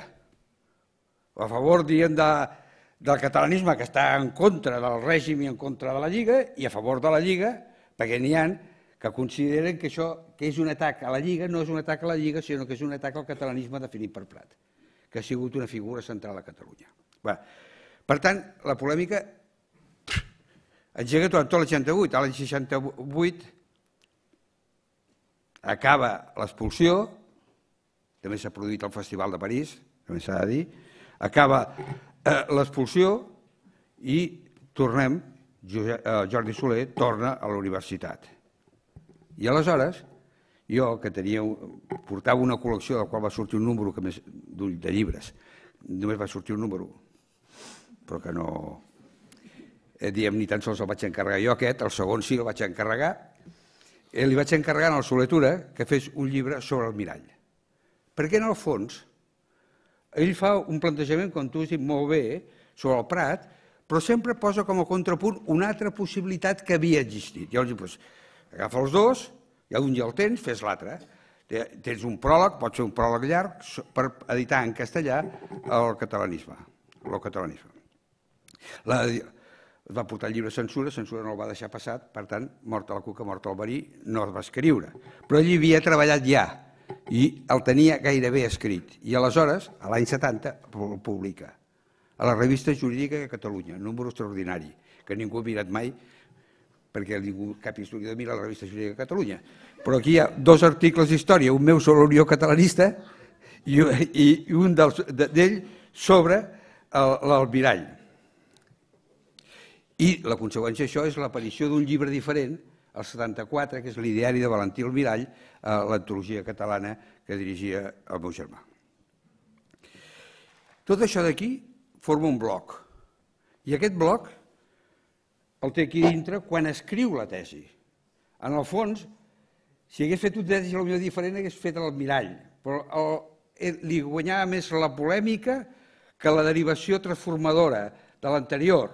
Speaker 3: A favor, diguem, de, del catalanisme que està en contra del règim i en contra de la Lliga, i a favor de la Lliga, perquè n'hi ha que consideren que això que és un atac a la Lliga no és un atac a la Lliga, sinó que és un atac al catalanisme definit per Prat, que ha sigut una figura central a Catalunya. Va. Per tant, la polèmica engega tot l'any 68. A l'any 68 acaba l'expulsió, també s'ha produït el Festival de París, també s'ha de dir, acaba eh, l'expulsió i tornem, eh, Jordi Soler torna a la universitat i aleshores, jo, que tenia, portava una col·lecció del qual va sortir un número que més, de llibres, només va sortir un número, però que no... Eh, diem, ni tan sols el vaig encarregar jo aquest, el segon sí el vaig encarregar, eh, li vaig encarregar al Soletura que fes un llibre sobre el mirall. Perquè en el fons ell fa un plantejament, com tu has dit molt bé, sobre el Prat, però sempre posa com a contrapunt una altra possibilitat que havia existit. Llavors, doncs, Agafa els dos, ja un ja el tens, fes l'altre. Tens un pròleg, pot ser un pròleg llarg, per editar en castellà el catalanisme, el catalanisme. La, es va portar el llibre censura, censura no el va deixar passat, per tant, morta la cuca, morta el verí, no es va escriure. Però ell havia treballat ja i el tenia gairebé escrit. I aleshores, a l'any 70, el publica a la revista jurídica de Catalunya, número extraordinari, que ningú ha mirat mai, perquè ningú, cap historiador mira la revista jurídica de Catalunya. Però aquí hi ha dos articles d'història, un meu sobre l'Unió Catalanista i, i, un d'ell sobre l'almirall. I la conseqüència d'això és l'aparició d'un llibre diferent, el 74, que és l'ideari de Valentí Almirall, a l'antologia catalana que dirigia el meu germà. Tot això d'aquí forma un bloc. I aquest bloc el té aquí dintre quan escriu la tesi. En el fons, si hagués fet un tesi potser diferent, hagués fet l'almirall, però el, eh, li guanyava més la polèmica que la derivació transformadora de l'anterior.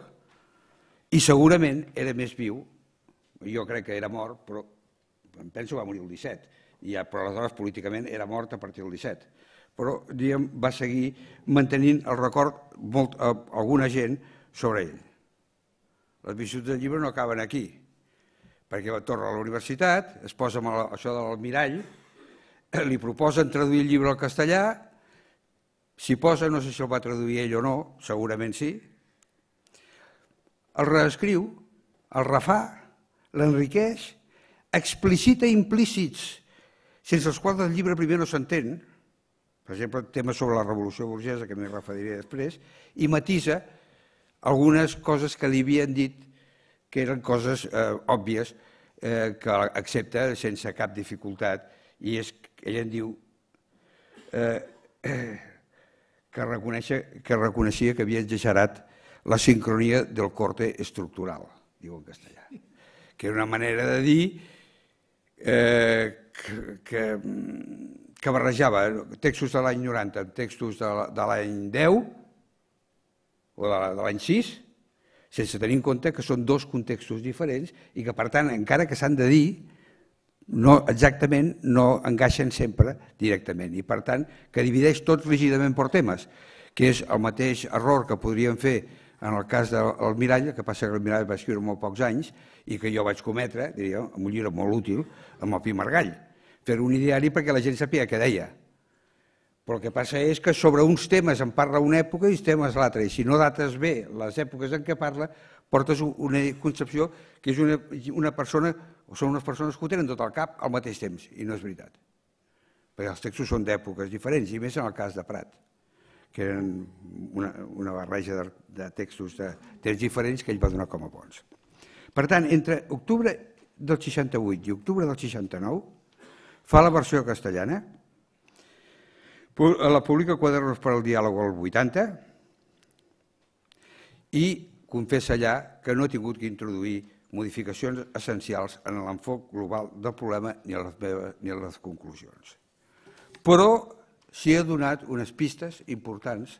Speaker 3: I segurament era més viu, jo crec que era mort, però em penso va morir el 17, i ja, però aleshores políticament era mort a partir del 17. Però diguem, va seguir mantenint el record molt, a, alguna gent sobre ell. Les visits del llibre no acaben aquí, perquè torna a la universitat, es posa amb això de l'almirall, li proposen traduir el llibre al castellà, s'hi posa, no sé si el va traduir ell o no, segurament sí, el reescriu, el refà, l'enriqueix, explicita implícits, sense els quals el llibre primer no s'entén, per exemple, temes sobre la revolució burgesa, que m'hi referiré després, i matisa algunes coses que li havien dit que eren coses eh, òbvies eh, que accepta sense cap dificultat, i és ella en diu eh, eh, que, reconeixia, que reconeixia que havia exagerat la sincronia del corte estructural, diu en castellà, que era una manera de dir eh, que, que, que barrejava textos de l'any 90 amb textos de l'any 10 o de l'any 6, sense tenir en compte que són dos contextos diferents i que, per tant, encara que s'han de dir, no, exactament no engaixen sempre directament. I, per tant, que divideix tot rígidament per temes, que és el mateix error que podríem fer en el cas del Mirall, que passa que el Mirall va escriure molt pocs anys i que jo vaig cometre, diria, amb un llibre molt útil, amb el Pi Margall, fer un ideari perquè la gent sapia què deia, però el que passa és que sobre uns temes en parla una època i uns temes l'altra, i si no dates bé les èpoques en què parla, portes una concepció que és una, una persona, o són unes persones que ho tenen tot al cap al mateix temps, i no és veritat. Perquè els textos són d'èpoques diferents, i més en el cas de Prat, que eren una, una barreja de, de textos de temps diferents que ell va donar com a bons. Per tant, entre octubre del 68 i octubre del 69 fa la versió castellana, la publica Quadernos per al diàleg al 80 i confessa allà que no ha tingut que introduir modificacions essencials en l'enfoc global del problema ni a les, meves, ni a les conclusions. Però s'hi ha donat unes pistes importants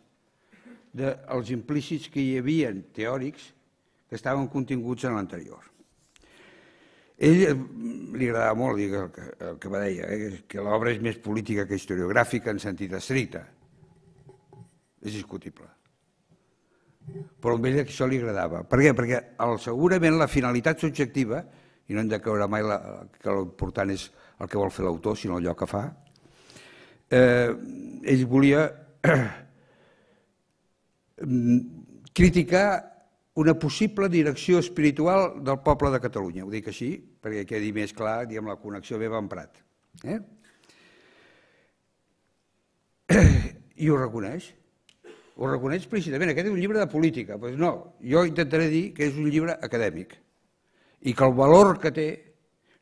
Speaker 3: dels implícits que hi havia teòrics que estaven continguts en l'anterior. Ell eh, li agradava molt dir el que, el que va deia, eh, que l'obra és més política que historiogràfica en sentit estricte. És discutible. Però a ell això li agradava. Per què? Perquè el, segurament la finalitat subjectiva, i no hem de creure mai la, que l'important és el que vol fer l'autor, sinó allò que fa, eh, ell volia criticar una possible direcció espiritual del poble de Catalunya. Ho dic així perquè quedi més clar diguem, la connexió meva amb Prat. Eh? I ho reconeix. Ho reconeix explícitament. Aquest és un llibre de política. Pues no, jo intentaré dir que és un llibre acadèmic i que el valor que té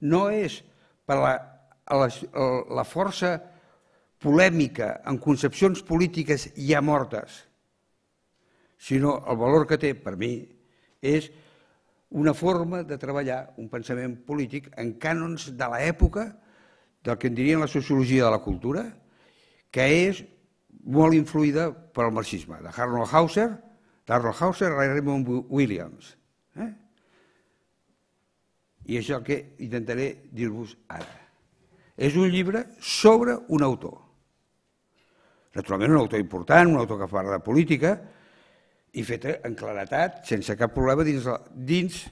Speaker 3: no és per la, la, la força polèmica en concepcions polítiques ja mortes, sinó el valor que té, per mi, és una forma de treballar un pensament polític en cànons de l'època del que en dirien la sociologia de la cultura, que és molt influïda pel marxisme, de Arnold Hauser, d'Arnold Hauser a Raymond Williams. Eh? I el que intentaré dir-vos ara. És un llibre sobre un autor. Naturalment un autor important, un autor que parla de política, i feta en claretat, sense cap problema, dins, la, dins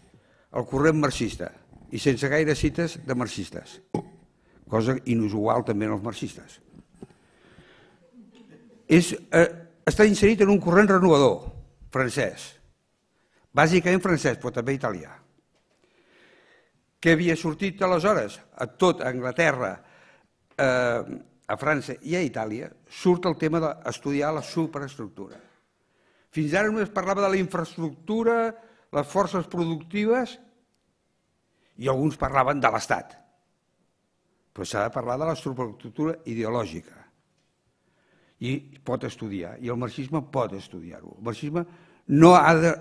Speaker 3: el corrent marxista i sense gaire cites de marxistes, cosa inusual també en els marxistes. És, eh, està inserit en un corrent renovador francès, bàsicament francès, però també italià. Què havia sortit aleshores? A tot Anglaterra, eh, a França i a Itàlia, surt el tema d'estudiar la superestructura. Fins ara només parlava de la infraestructura, les forces productives, i alguns parlaven de l'Estat. Però s'ha de parlar de la superestructura ideològica. I pot estudiar, i el marxisme pot estudiar-ho. El marxisme no ha de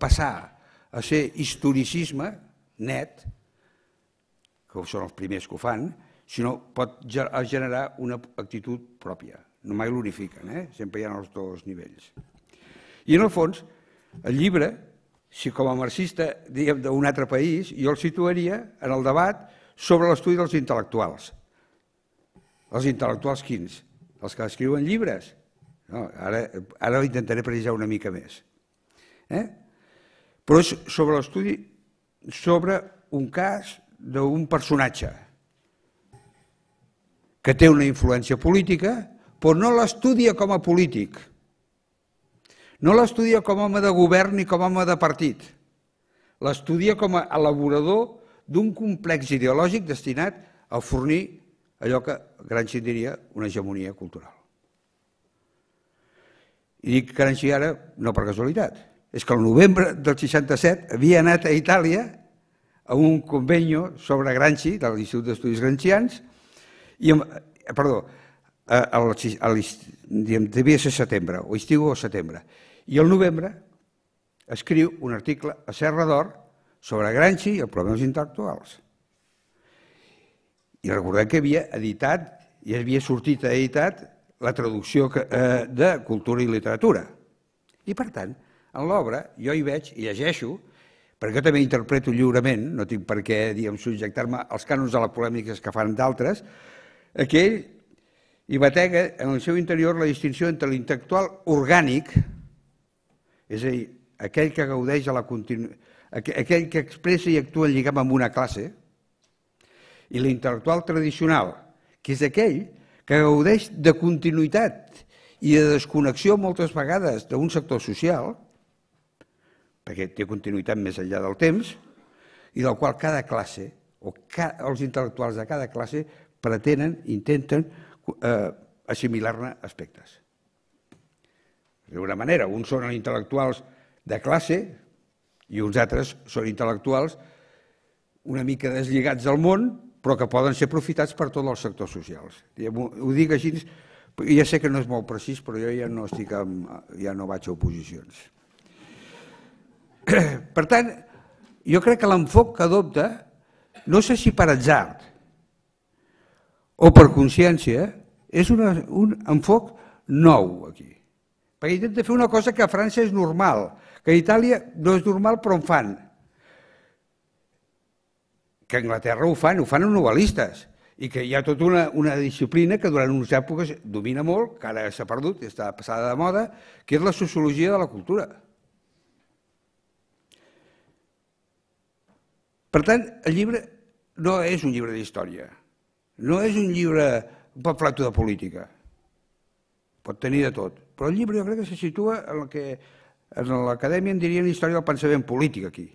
Speaker 3: passar a ser historicisme net, que són els primers que ho fan, sinó pot generar una actitud pròpia. No mai l'unifiquen, eh? sempre hi ha els dos nivells. I en el fons, el llibre, si com a marxista d'un altre país, jo el situaria en el debat sobre l'estudi dels intel·lectuals. Els intel·lectuals quins? Els que escriuen llibres? No, ara, ara intentaré precisar una mica més. Eh? Però és sobre l'estudi sobre un cas d'un personatge que té una influència política, però no l'estudia com a polític. No l'estudia com a home de govern ni com a home de partit. L'estudia com a elaborador d'un complex ideològic destinat a fornir allò que Gramsci diria una hegemonia cultural. I dic Gramsci ara no per casualitat. És que el novembre del 67 havia anat a Itàlia a un convenio sobre Gramsci, de l'Institut d'Estudis Grancians, i, perdó, al, al, devia ser setembre, o estiu o setembre, i al novembre escriu un article a Serra d'Or sobre Gramsci i els problemes intel·lectuals. I recordem que havia editat, i havia sortit editat, la traducció eh, de cultura i literatura. I per tant, en l'obra jo hi veig i llegeixo perquè jo també interpreto lliurement, no tinc per què subjectar-me als cànons de les polèmiques que fan d'altres, que ell hi batega en el seu interior la distinció entre l'intel·lectual orgànic, és a dir, aquell que gaudeix a la continu... aquell que expressa i actua en lligam amb una classe, i l'intel·lectual tradicional, que és aquell que gaudeix de continuïtat i de desconnexió moltes vegades d'un sector social, perquè té continuïtat més enllà del temps, i del qual cada classe, o ca, els intel·lectuals de cada classe, pretenen, intenten eh, assimilar-ne aspectes. D'una manera, uns són intel·lectuals de classe i uns altres són intel·lectuals una mica deslligats del món, però que poden ser aprofitats per tots els sectors socials. Ho dic així, ja sé que no és molt precís, però jo ja no, estic amb, ja no vaig a oposicions. Per tant, jo crec que l'enfoc que adopta, no sé si per atzar o per consciència, és una, un enfoc nou aquí. Perquè intenta fer una cosa que a França és normal, que a Itàlia no és normal però en fan. Que a Anglaterra ho fan, ho fan els novel·listes i que hi ha tota una, una disciplina que durant unes èpoques domina molt, que ara s'ha perdut, està passada de moda, que és la sociologia de la cultura. Per tant, el llibre no és un llibre d'història, no és un llibre, un pamfleto de política. Pot tenir de tot. Però el llibre jo crec que se situa en el que en l'acadèmia en dirien història del pensament polític aquí.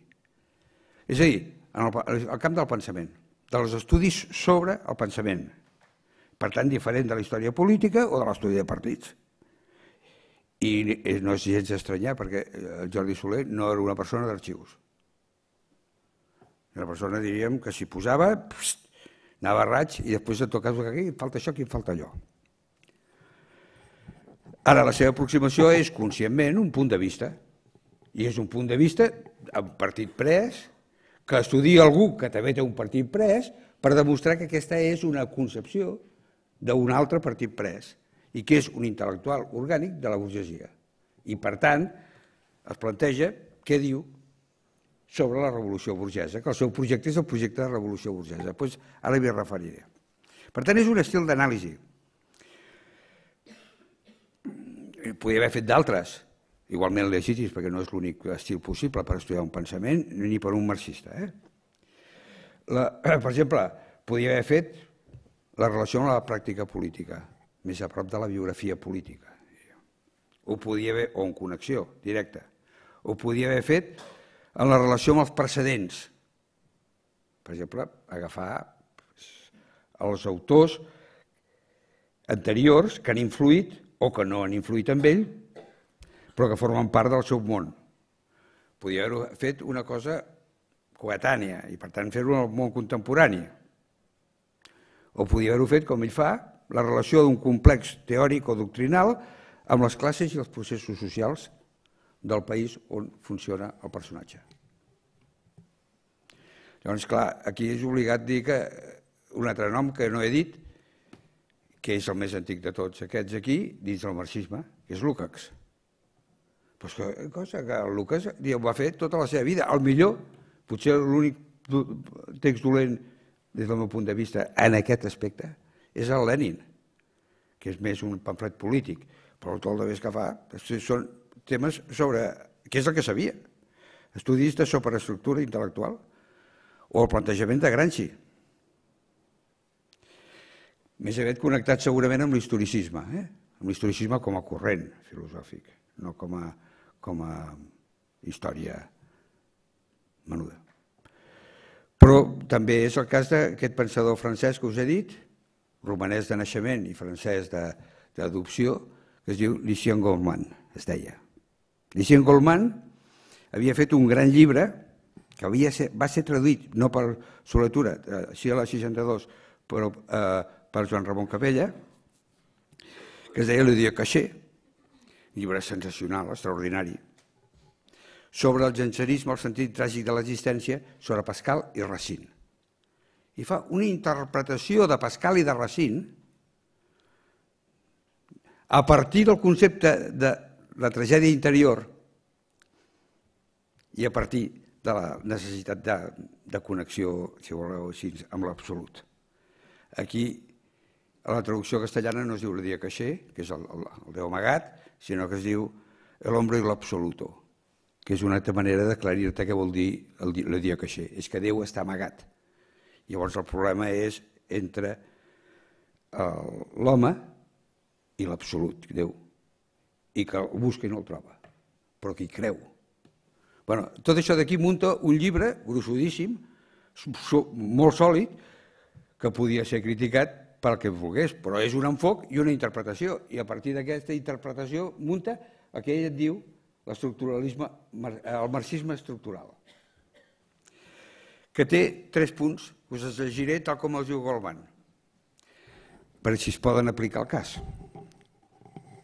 Speaker 3: És a dir, en el, el camp del pensament, dels estudis sobre el pensament. Per tant, diferent de la història política o de l'estudi de partits. I no és gens estranyar perquè el Jordi Soler no era una persona d'arxius. La persona diríem que s'hi posava, pst, anava a raig i després de tocar aquí, falta això, aquí falta allò. Ara, la seva aproximació és conscientment un punt de vista. I és un punt de vista amb partit pres, que estudia algú que també té un partit pres, per demostrar que aquesta és una concepció d'un altre partit pres i que és un intel·lectual orgànic de la burgesia. I, per tant, es planteja què diu sobre la revolució burgesa, que el seu projecte és el projecte de revolució burgesa. Pues ara m'hi referiré. Per tant, és un estil d'anàlisi. Podria haver fet d'altres, igualment legítims, perquè no és l'únic estil possible per estudiar un pensament, ni per un marxista. Eh? La, per exemple, podria haver fet la relació amb la pràctica política, més a prop de la biografia política. O podia haver, o en connexió directa, ho podia haver fet en la relació amb els precedents. Per exemple, agafar els autors anteriors que han influït o que no han influït en ell, però que formen part del seu món. Podia haver fet una cosa coetània i, per tant, fer-ho en el món contemporani. O podia haver-ho fet, com ell fa, la relació d'un complex teòric o doctrinal amb les classes i els processos socials del país on funciona el personatge. Llavors, clar, aquí és obligat dir que un altre nom que no he dit, que és el més antic de tots aquests aquí, dins del marxisme, que és Lukács. Però és que, cosa que el Lucas ho va fer tota la seva vida. El millor, potser l'únic text dolent des del meu punt de vista en aquest aspecte és el Lenin, que és més un pamflet polític, però tot que que fa són temes sobre què és el que sabia. Estudis de superestructura intel·lectual o el plantejament de Gramsci. Més aviat connectat segurament amb l'historicisme, eh? amb l'historicisme com a corrent filosòfic, no com a, com a història menuda. Però també és el cas d'aquest pensador francès que us he dit, romanès de naixement i francès d'adopció, que es diu Lucien Goldman, es deia. Lucien Goldman havia fet un gran llibre que havia ser, va ser traduït, no per Soletura, així a la 62, però eh, per Joan Ramon Capella, que es deia Dieu Caché, llibre sensacional, extraordinari, sobre el jansenisme, el sentit tràgic de l'existència, sobre Pascal i Racine. I fa una interpretació de Pascal i de Racine a partir del concepte de la tragèdia interior i a partir de la necessitat de, de connexió, si voleu així, amb l'absolut. Aquí, a la traducció castellana no es diu el dia caixer, que és el, el, Déu amagat, sinó que es diu el hombre i l'absoluto, que és una altra manera d'aclarir-te què vol dir el, dia caixer. És que Déu està amagat. Llavors el problema és entre l'home i l'absolut, Déu, i que el busca i no el troba, però qui creu. Bueno, tot això d'aquí munta un llibre gruixudíssim, molt sòlid, que podia ser criticat pel que volgués, però és un enfoc i una interpretació, i a partir d'aquesta interpretació munta el que ell et diu l'estructuralisme, el marxisme estructural, que té tres punts, us els llegiré tal com els diu Goldman, per si es poden aplicar al cas.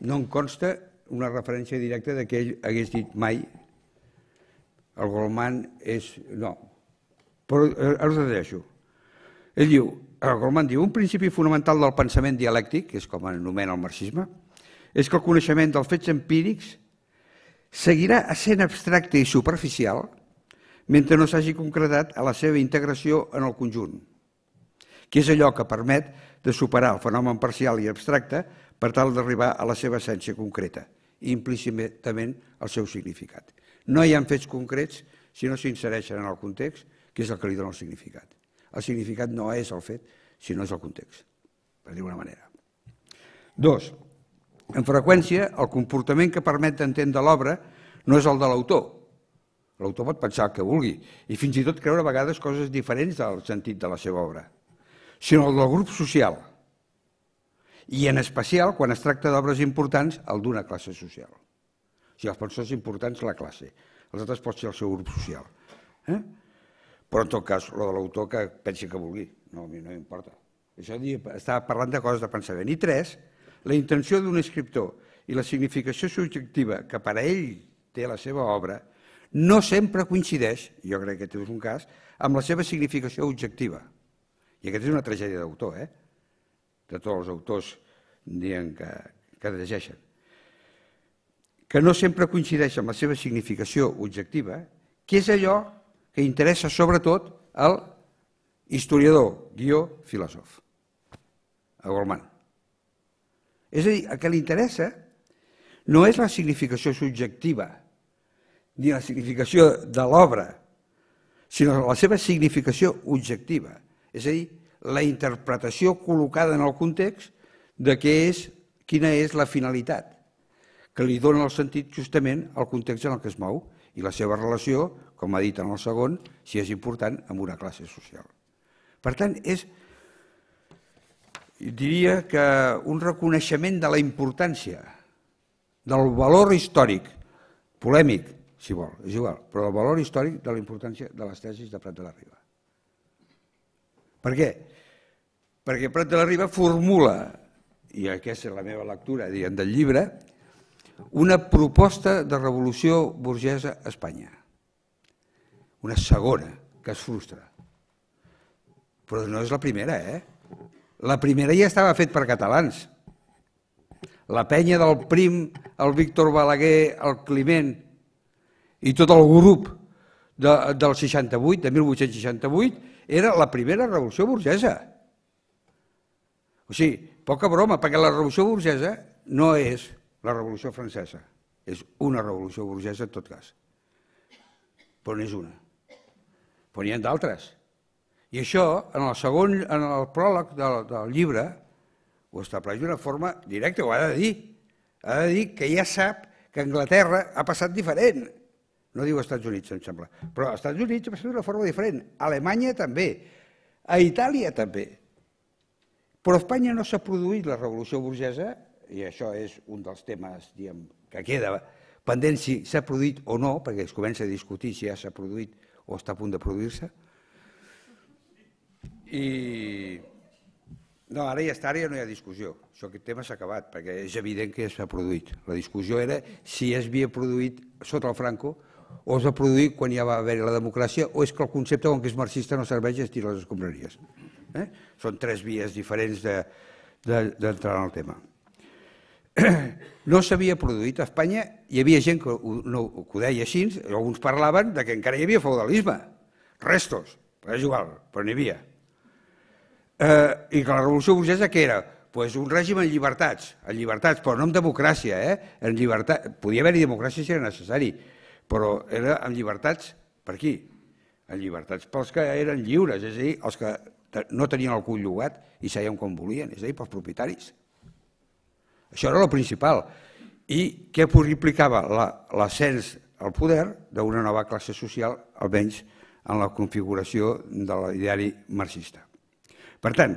Speaker 3: No em consta una referència directa de que ell hagués dit mai el Goldman és... No, però eh, ara us deixo. Ell diu, Goldman diu, un principi fonamental del pensament dialèctic, que és com anomena el marxisme, és que el coneixement dels fets empírics seguirà sent abstracte i superficial mentre no s'hagi concretat a la seva integració en el conjunt, que és allò que permet de superar el fenomen parcial i abstracte per tal d'arribar a la seva essència concreta i implícitament al seu significat. No hi ha fets concrets si no s'insereixen en el context, que és el que li dona el significat. El significat no és el fet, sinó és el context, per dir-ho manera. Dos, en freqüència, el comportament que permet d'entendre l'obra no és el de l'autor. L'autor pot pensar el que vulgui i fins i tot creure a vegades coses diferents del sentit de la seva obra, sinó el del grup social, i en especial quan es tracta d'obres importants, el d'una classe social. O sigui, els pensors importants, la classe. Els altres pot ser el seu grup social. Eh? Però en tot cas, lo de l'autor que pensi que vulgui, no, a mi no m'importa. Això està parlant de coses de pensament. I tres, la intenció d'un escriptor i la significació subjectiva que per a ell té la seva obra no sempre coincideix, jo crec que aquest és un cas, amb la seva significació objectiva. I aquesta és una tragèdia d'autor, eh? de tots els autors dient que, que llegeixen. Que no sempre coincideix amb la seva significació objectiva, que és allò que interessa sobretot al historiador, guió, filòsof, a Goldman. És a dir, el que li interessa no és la significació subjectiva ni la significació de l'obra, sinó la seva significació objectiva, és a dir, la interpretació col·locada en el context de què és, quina és la finalitat, que li dona el sentit justament al context en el que es mou i la seva relació, com ha dit en el segon, si és important, amb una classe social. Per tant, és, diria que un reconeixement de la importància, del valor històric, polèmic, si vol, és igual, però el valor històric de la importància de les tesis de Prat de la Riba. Per què? Perquè Prat de la Riba formula, i aquesta és la meva lectura diguem, del llibre, una proposta de revolució burgesa a Espanya. Una segona, que es frustra. Però no és la primera, eh? La primera ja estava fet per catalans. La penya del Prim, el Víctor Balaguer, el Climent i tot el grup de, del 68, de 1868, era la primera revolució burgesa. O sigui, poca broma, perquè la revolució burgesa no és la revolució francesa, és una revolució burgesa en tot cas. Però no és una. Però n'hi ha d'altres. I això, en el segon, en el pròleg del, del llibre, ho estableix d'una forma directa, ho ha de dir. Ha de dir que ja sap que Anglaterra ha passat diferent. No diu Estats Units, em sembla. Però als Estats Units ha passat d'una forma diferent. A Alemanya també. A Itàlia també. Però a Espanya no s'ha produït la revolució burgesa, i això és un dels temes diguem, que queda pendent si s'ha produït o no, perquè es comença a discutir si ja s'ha produït o està a punt de produir-se. I no, ara ja està, ara ja no hi ha discussió. Això, aquest tema s'ha acabat, perquè és evident que ja s'ha produït. La discussió era si es havia produït sota el Franco o es va produir quan ja va haver la democràcia, o és que el concepte, com que és marxista, no serveix i es tira les escombraries. Eh? Són tres vies diferents d'entrar de, de, en el tema. No s'havia produït a Espanya, hi havia gent que ho, no, que ho deia així, alguns parlaven de que encara hi havia feudalisme, restos, però és igual, però n'hi havia. Eh, I que la revolució burgesa què era? Pues un règim en llibertats, en llibertats, però no en democràcia, eh? en llibertat, podia haver-hi democràcia si era necessari, però era en llibertats per qui? En llibertats pels que eren lliures, és a dir, els que no tenien el cul llogat i seien com volien, és a dir, pels propietaris. Això era el principal. I què implicava l'ascens al poder d'una nova classe social, almenys en la configuració de l'ideari marxista. Per tant,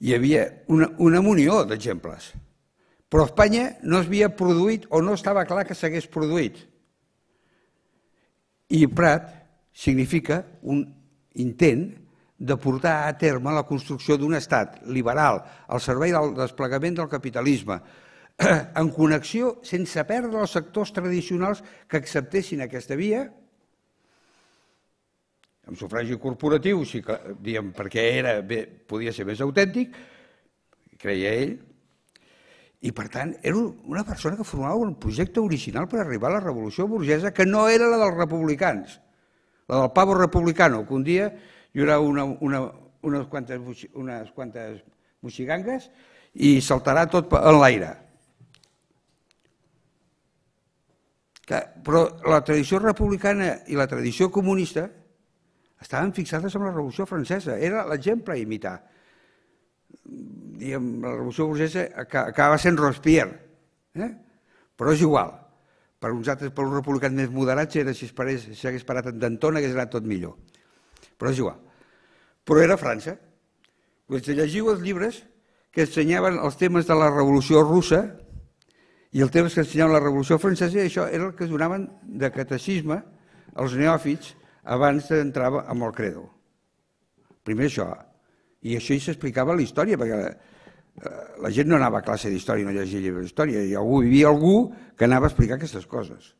Speaker 3: hi havia una, una munió d'exemples, però a Espanya no es havia produït o no estava clar que s'hagués produït. I Prat significa un intent de portar a terme la construcció d'un estat liberal al servei del desplegament del capitalisme, en connexió sense perdre els sectors tradicionals que acceptessin aquesta via, amb sufragi corporatiu, sí que, diguem, perquè era, bé, podia ser més autèntic, creia ell, i per tant era una persona que formava un projecte original per arribar a la revolució burgesa que no era la dels republicans, la del pavo republicano, que un dia hi haurà una, una, unes, quantes, unes quantes moxigangues i saltarà tot en l'aire. Però la tradició republicana i la tradició comunista estaven fixades en la Revolució Francesa, era l'exemple a imitar. Diguem, la Revolució Burgesa acaba sent Robespierre, eh? però és igual. Per uns altres, per uns republicans més moderats, era, si s'hagués parat en Dantona, hagués anat tot millor però és igual. Però era França. Pues llegiu els llibres que ensenyaven els temes de la Revolució Russa i els temes que ensenyaven la Revolució Francesa, això era el que donaven de catecisme als neòfits abans d'entrar amb el credo. Primer això. I això hi s'explicava la història, perquè la, eh, la gent no anava a classe d'història, no llegia llibres d'història, i algú, hi havia algú que anava a explicar aquestes coses.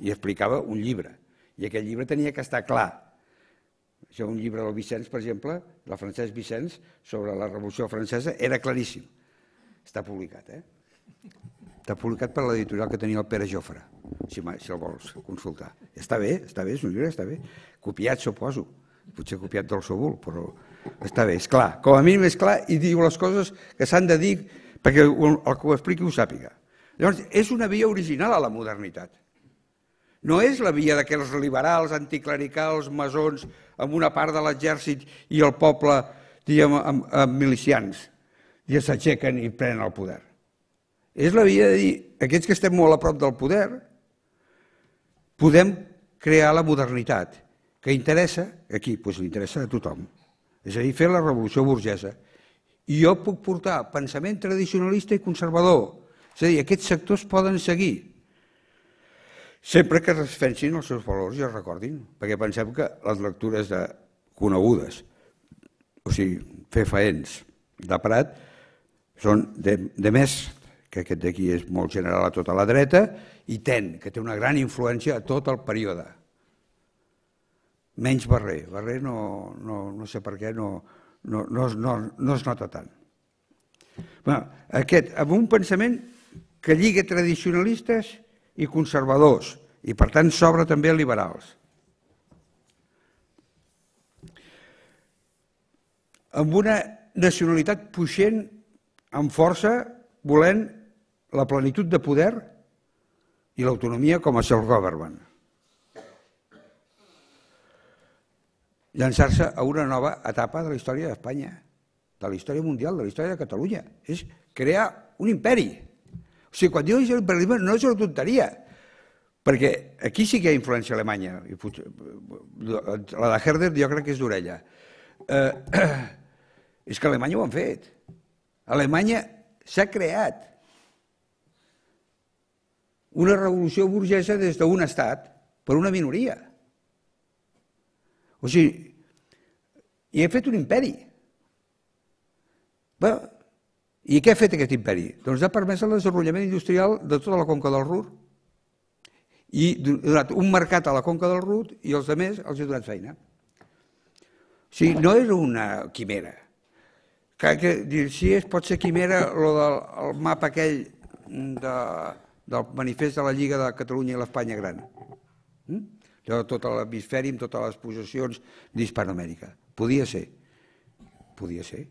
Speaker 3: I explicava un llibre. I aquell llibre tenia que estar clar, això un llibre del Vicenç, per exemple, del Francesc Vicenç, sobre la Revolució Francesa, era claríssim. Està publicat, eh? Està publicat per l'editorial que tenia el Pere Jofre, si, si el vols consultar. Està bé, està bé, és un llibre, està bé. Copiat, suposo. Potser copiat del Sobul, però està bé, és clar. Com a mínim és clar i diu les coses que s'han de dir perquè el que ho expliqui ho sàpiga. Llavors, és una via original a la modernitat. No és la via d'aquells liberals, anticlericals, masons, amb una part de l'exèrcit i el poble, diguem, amb, amb milicians, i s'aixequen i prenen el poder. És la via de dir, aquests que estem molt a prop del poder, podem crear la modernitat, que interessa, aquí, doncs li interessa a tothom. És a dir, fer la revolució burgesa. I jo puc portar pensament tradicionalista i conservador. És a dir, aquests sectors poden seguir, sempre que es defensin els seus valors i es recordin, perquè pensem que les lectures de conegudes, o sigui, fer faents de Prat, són de, de més, que aquest d'aquí és molt general a tota la dreta, i Ten, que té una gran influència a tot el període. Menys Barrer. Barrer no, no, no sé per què no, no, no, no, no es nota tant. Bueno, aquest, amb un pensament que lliga tradicionalistes i conservadors, i per tant s'obre també a liberals. Amb una nacionalitat puixent, amb força, volent la plenitud de poder i l'autonomia com a self-government. Llançar-se a una nova etapa de la història d'Espanya, de la història mundial, de la història de Catalunya. És crear un imperi. O sigui, quan diuen imperialisme no és una tonteria, perquè aquí sí que hi ha influència alemanya. La de Herder jo crec que és d'orella. Eh, és que Alemanya ho han fet. Alemanya s'ha creat una revolució burgesa des d'un estat per una minoria. O sigui, i ha fet un imperi. Bé, I què ha fet aquest imperi? Doncs ha permès el desenvolupament industrial de tota la conca del Ruhr i donat un mercat a la conca del Ruhr i els altres els ha donat feina. O sigui, no era una quimera. Que, que, si es pot ser quimera lo del el mapa aquell de, del manifest de la Lliga de Catalunya i l'Espanya Gran. Mm? Allò de tot l'hemisferi amb totes les possessions d'Hispanoamèrica. Podia ser, podia ser,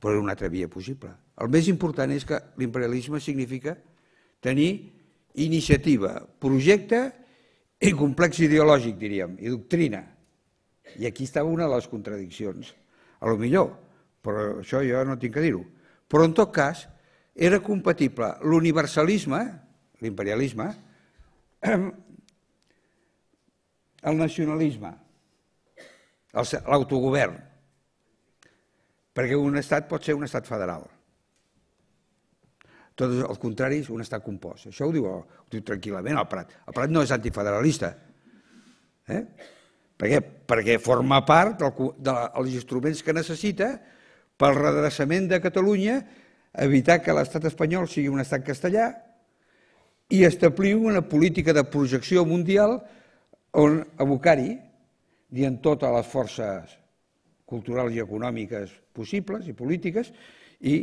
Speaker 3: però era una altra via possible. El més important és que l'imperialisme significa tenir iniciativa, projecte i complex ideològic, diríem, i doctrina. I aquí estava una de les contradiccions. A lo millor, però això jo no tinc que dir-ho. Però en tot cas, era compatible l'universalisme, l'imperialisme, el nacionalisme, l'autogovern, perquè un estat pot ser un estat federal. Tot el contrari és un estat compost. Això ho diu, diu tranquil·lament el Prat. El Prat no és antifederalista. Eh? Per què? Perquè forma part dels de, de, instruments que necessita pel redreçament de Catalunya, evitar que l'estat espanyol sigui un estat castellà i establir una política de projecció mundial on abocar-hi, dient totes les forces culturals i econòmiques possibles i polítiques, i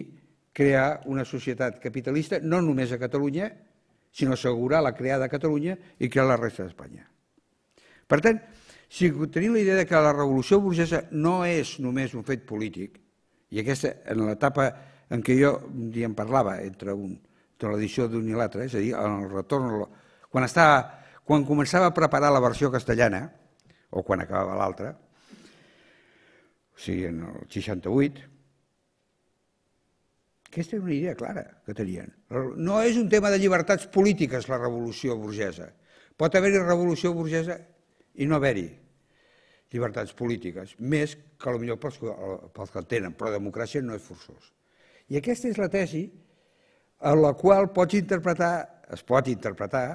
Speaker 3: crear una societat capitalista no només a Catalunya, sinó assegurar la creada a Catalunya i crear la resta d'Espanya. Per tant, si tenim la idea de que la revolució burgesa no és només un fet polític, i aquesta, en l'etapa en què jo en parlava entre un, de l'edició d'un i l'altre, és a dir, en el retorn, quan, estava, quan començava a preparar la versió castellana, o quan acabava l'altra, o sigui, en el 68, aquesta era una idea clara que tenien. No és un tema de llibertats polítiques la revolució burgesa. Pot haver-hi revolució burgesa i no haver-hi llibertats polítiques, més que potser pels, pels que el tenen, però democràcia no és forçós. I aquesta és la tesi en la qual pots interpretar, es pot interpretar,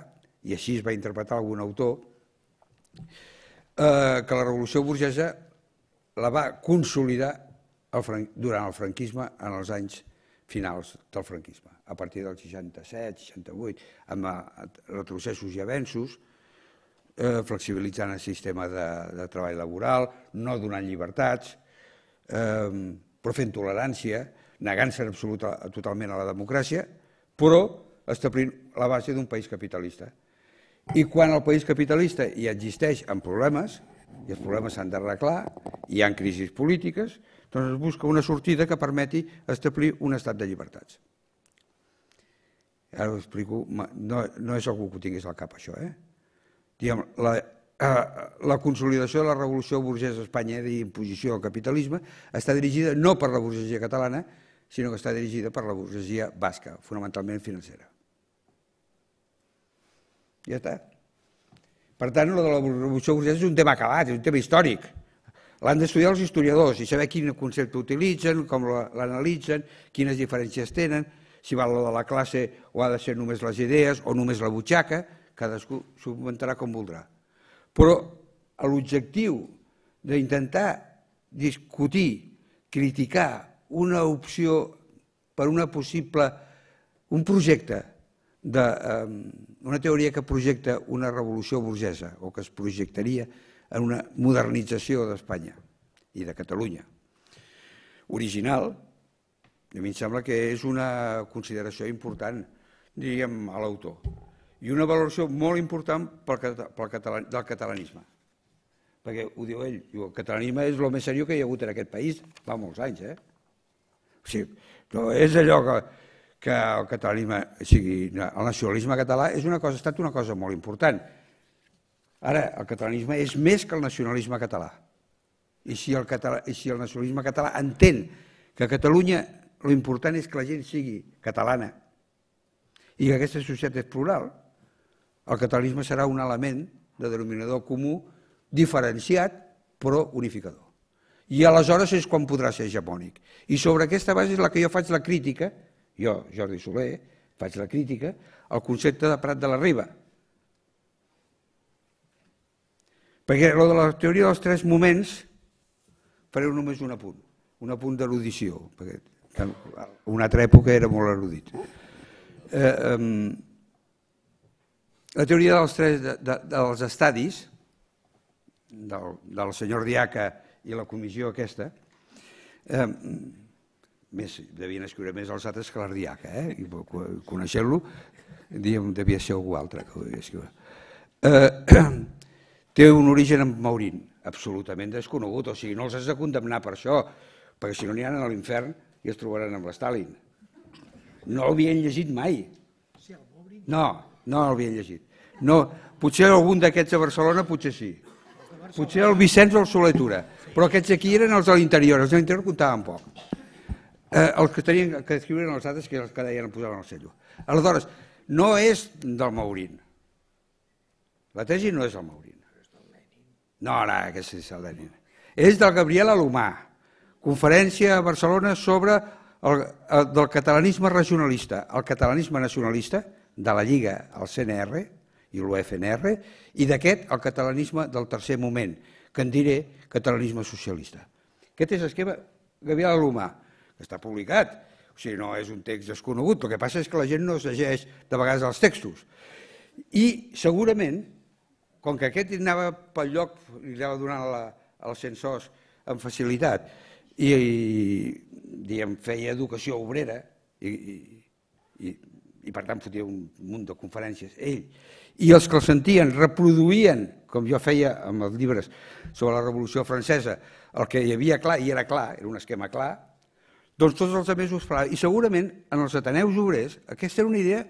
Speaker 3: i així es va interpretar algun autor, eh, que la revolució burgesa la va consolidar el, durant el franquisme en els anys finals del franquisme, a partir del 67, 68, amb eh, retrocessos i avenços, eh, flexibilitzant el sistema de, de treball laboral, no donant llibertats, eh, però fent tolerància, negant-se totalment a la democràcia, però establint la base d'un país capitalista. I quan el país capitalista hi existeix amb problemes, i els problemes s'han d'arreglar, hi ha crisis polítiques, doncs es busca una sortida que permeti establir un estat de llibertats. Ara ho explico, no, no és algú que ho tingués al cap, això. Eh? Diguem, la, eh, la consolidació de la revolució burgesa a Espanya d'imposició al capitalisme està dirigida no per la burgesia catalana, sinó que està dirigida per la burgesia basca, fonamentalment financera. Ja està. Per tant, lo de la revolució burgesa és un tema acabat, és un tema històric. L'han d'estudiar els historiadors i saber quin concepte utilitzen, com l'analitzen, quines diferències tenen, si val lo de la classe o ha de ser només les idees o només la butxaca, cadascú s'ho inventarà com voldrà. Però l'objectiu d'intentar discutir, criticar una opció per una possible, un projecte, de, eh, teoria que projecta una revolució burgesa o que es projectaria en una modernització d'Espanya i de Catalunya. Original, a mi em sembla que és una consideració important, diguem, a l'autor, i una valoració molt important pel, pel català, del catalanisme. Perquè ho diu ell, diu, el catalanisme és el més seriós que hi ha hagut en aquest país fa molts anys, eh? O sigui, no és allò que, que el catalanisme, o sigui, el nacionalisme català és una cosa, ha estat una cosa molt important. Ara, el catalanisme és més que el nacionalisme català. I si el, català, i si el nacionalisme català entén que a Catalunya l'important és que la gent sigui catalana i que aquesta societat és plural, el catalanisme serà un element de denominador comú diferenciat però unificador. I aleshores és quan podrà ser hegemònic. I sobre aquesta base és la que jo faig la crítica, jo, Jordi Soler, faig la crítica al concepte de Prat de la Riba. Perquè lo de la teoria dels tres moments faré només un apunt, un apunt d'erudició, perquè en una altra època era molt erudit. Eh, la teoria dels tres de, de, dels estadis del, del senyor Diaca i la comissió aquesta, eh, més, devien escriure més els altres que l'Ardiaca, eh? i coneixent-lo, devia ser algú altre que ho devia escriure. Eh, té un origen en Maurín, absolutament desconegut, o sigui, no els has de condemnar per això, perquè si no n'hi ha a l'infern i es trobaran amb l'Stalin. No l'havien llegit mai. No, no l'havien llegit. No, potser algun d'aquests a Barcelona, potser sí. Potser el Vicenç o el Soletura, però aquests aquí eren els de l'interior, els de l'interior comptaven poc. Eh, els que tenien que escriure els altres que els que deien posaven el cello. Aleshores, no és del Maurín. La tesi no és del Maurín. No, no, aquest és el Lenin. És del Gabriel Alomà, conferència a Barcelona sobre el, el, del catalanisme regionalista, el catalanisme nacionalista de la Lliga al CNR, i l'UFNR, i d'aquest el catalanisme del tercer moment, que en diré catalanisme socialista. Aquest és l'esquema Gabriel Alomà, que està publicat, o sigui, no és un text desconegut, el que passa és que la gent no llegeix de vegades els textos. I segurament, com que aquest anava pel lloc, li anava donant la, els censors amb facilitat, i, i diguem, feia educació obrera, i, i, i, i per tant fotia un munt de conferències, ell, i els que el sentien reproduïen, com jo feia amb els llibres sobre la Revolució Francesa, el que hi havia clar, i era clar, era un esquema clar, doncs tots els altres ho esperaven. I segurament en els Ateneus Obrers aquesta era una idea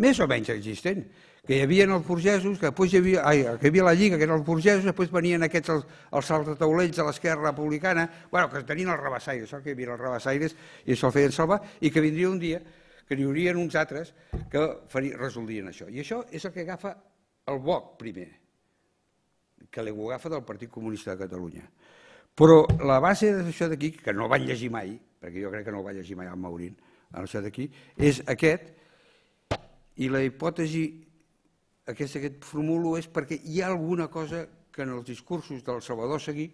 Speaker 3: més o menys existent, que hi havia els burgesos, que després hi havia, ai, que hi havia la Lliga, que eren els burgesos, després venien aquests els, els saltataulets de l'esquerra republicana, bueno, que tenien els rabassaires, que hi havia els rabassaires i això el feien salvar, i que vindria un dia que n'hi haurien uns altres que resoldrien això. I això és el que agafa el BOC primer, que ho agafa del Partit Comunista de Catalunya. Però la base d'això d'aquí, que no van llegir mai, perquè jo crec que no ho va llegir mai el Maurín, això d'aquí, és aquest, i la hipòtesi aquesta que et formulo és perquè hi ha alguna cosa que en els discursos del Salvador Seguí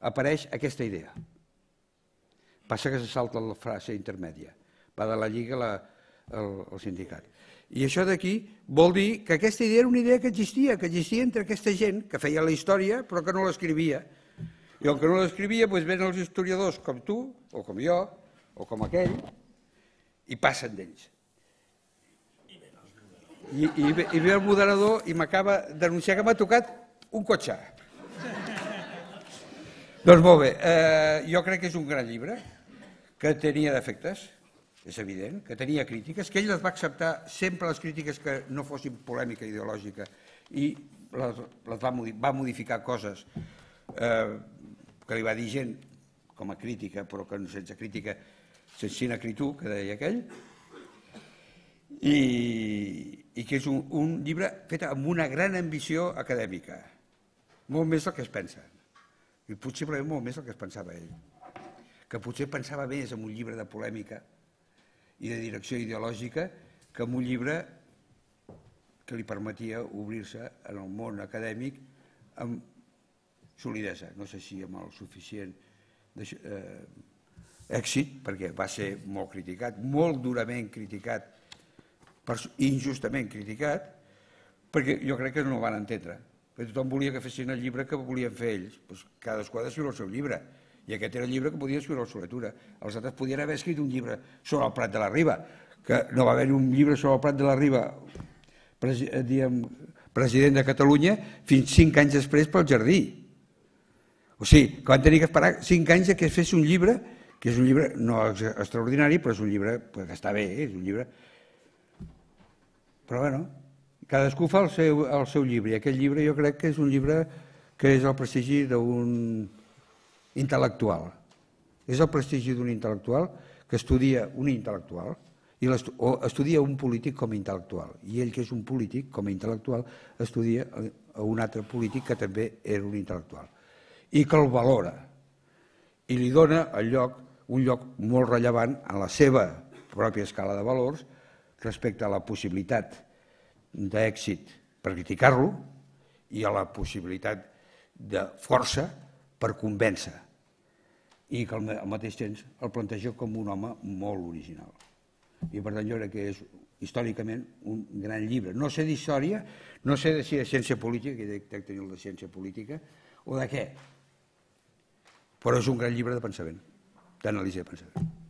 Speaker 3: apareix aquesta idea. Passa que se salta la frase intermèdia va de la Lliga la, el, el sindicat. I això d'aquí vol dir que aquesta idea era una idea que existia, que existia entre aquesta gent que feia la història però que no l'escrivia. I el que no l'escrivia, doncs venen els historiadors com tu, o com jo, o com aquell, i passen d'ells. I, i, ve, I ve el moderador i m'acaba d'anunciar que m'ha tocat un cotxe. doncs molt bé, eh, jo crec que és un gran llibre, que tenia defectes, és evident, que tenia crítiques, que ell les va acceptar sempre les crítiques que no fossin polèmica ideològica i les, les va, va modificar coses eh, que li va dir gent com a crítica, però que sense crítica sense acritud, que deia aquell, i, i que és un, un llibre fet amb una gran ambició acadèmica, molt més del que es pensa, i possiblement molt més del que es pensava ell, que potser pensava més en un llibre de polèmica i de direcció ideològica que en un llibre que li permetia obrir-se en el món acadèmic amb solidesa, no sé si amb el suficient eh, èxit, perquè va ser molt criticat, molt durament criticat, injustament criticat, perquè jo crec que no el van entendre. Perquè tothom volia que fessin el llibre que volien fer ells. Pues cadascú ha d'escriure el seu llibre. I aquest era el llibre que podia escriure el Soletura. Els altres podien haver escrit un llibre sobre el Prat de la Riba, que no va haver un llibre sobre el Prat de la Riba eh, president de Catalunya fins cinc anys després pel Jardí. O sigui, que van tenir que esperar cinc anys que es fes un llibre, que és un llibre no extraordinari, però és un llibre que està bé, eh? és un llibre... Però bueno, cadascú fa el seu, el seu llibre, i aquest llibre jo crec que és un llibre que és el prestigi d'un intel·lectual. És el prestigi d'un intel·lectual que estudia un intel·lectual i o estudia un polític com a intel·lectual. I ell, que és un polític, com a intel·lectual, estudia a un altre polític que també era un intel·lectual. I que el valora. I li dona el lloc, un lloc molt rellevant en la seva pròpia escala de valors respecte a la possibilitat d'èxit per criticar-lo i a la possibilitat de força per convèncer i que al mateix temps el planteja com un home molt original i per tant jo crec que és històricament un gran llibre. No sé d'història, no sé de si de ciència política, que dec tenir de ciència política, o de què, però és un gran llibre de pensament, d'anàlisi de pensament.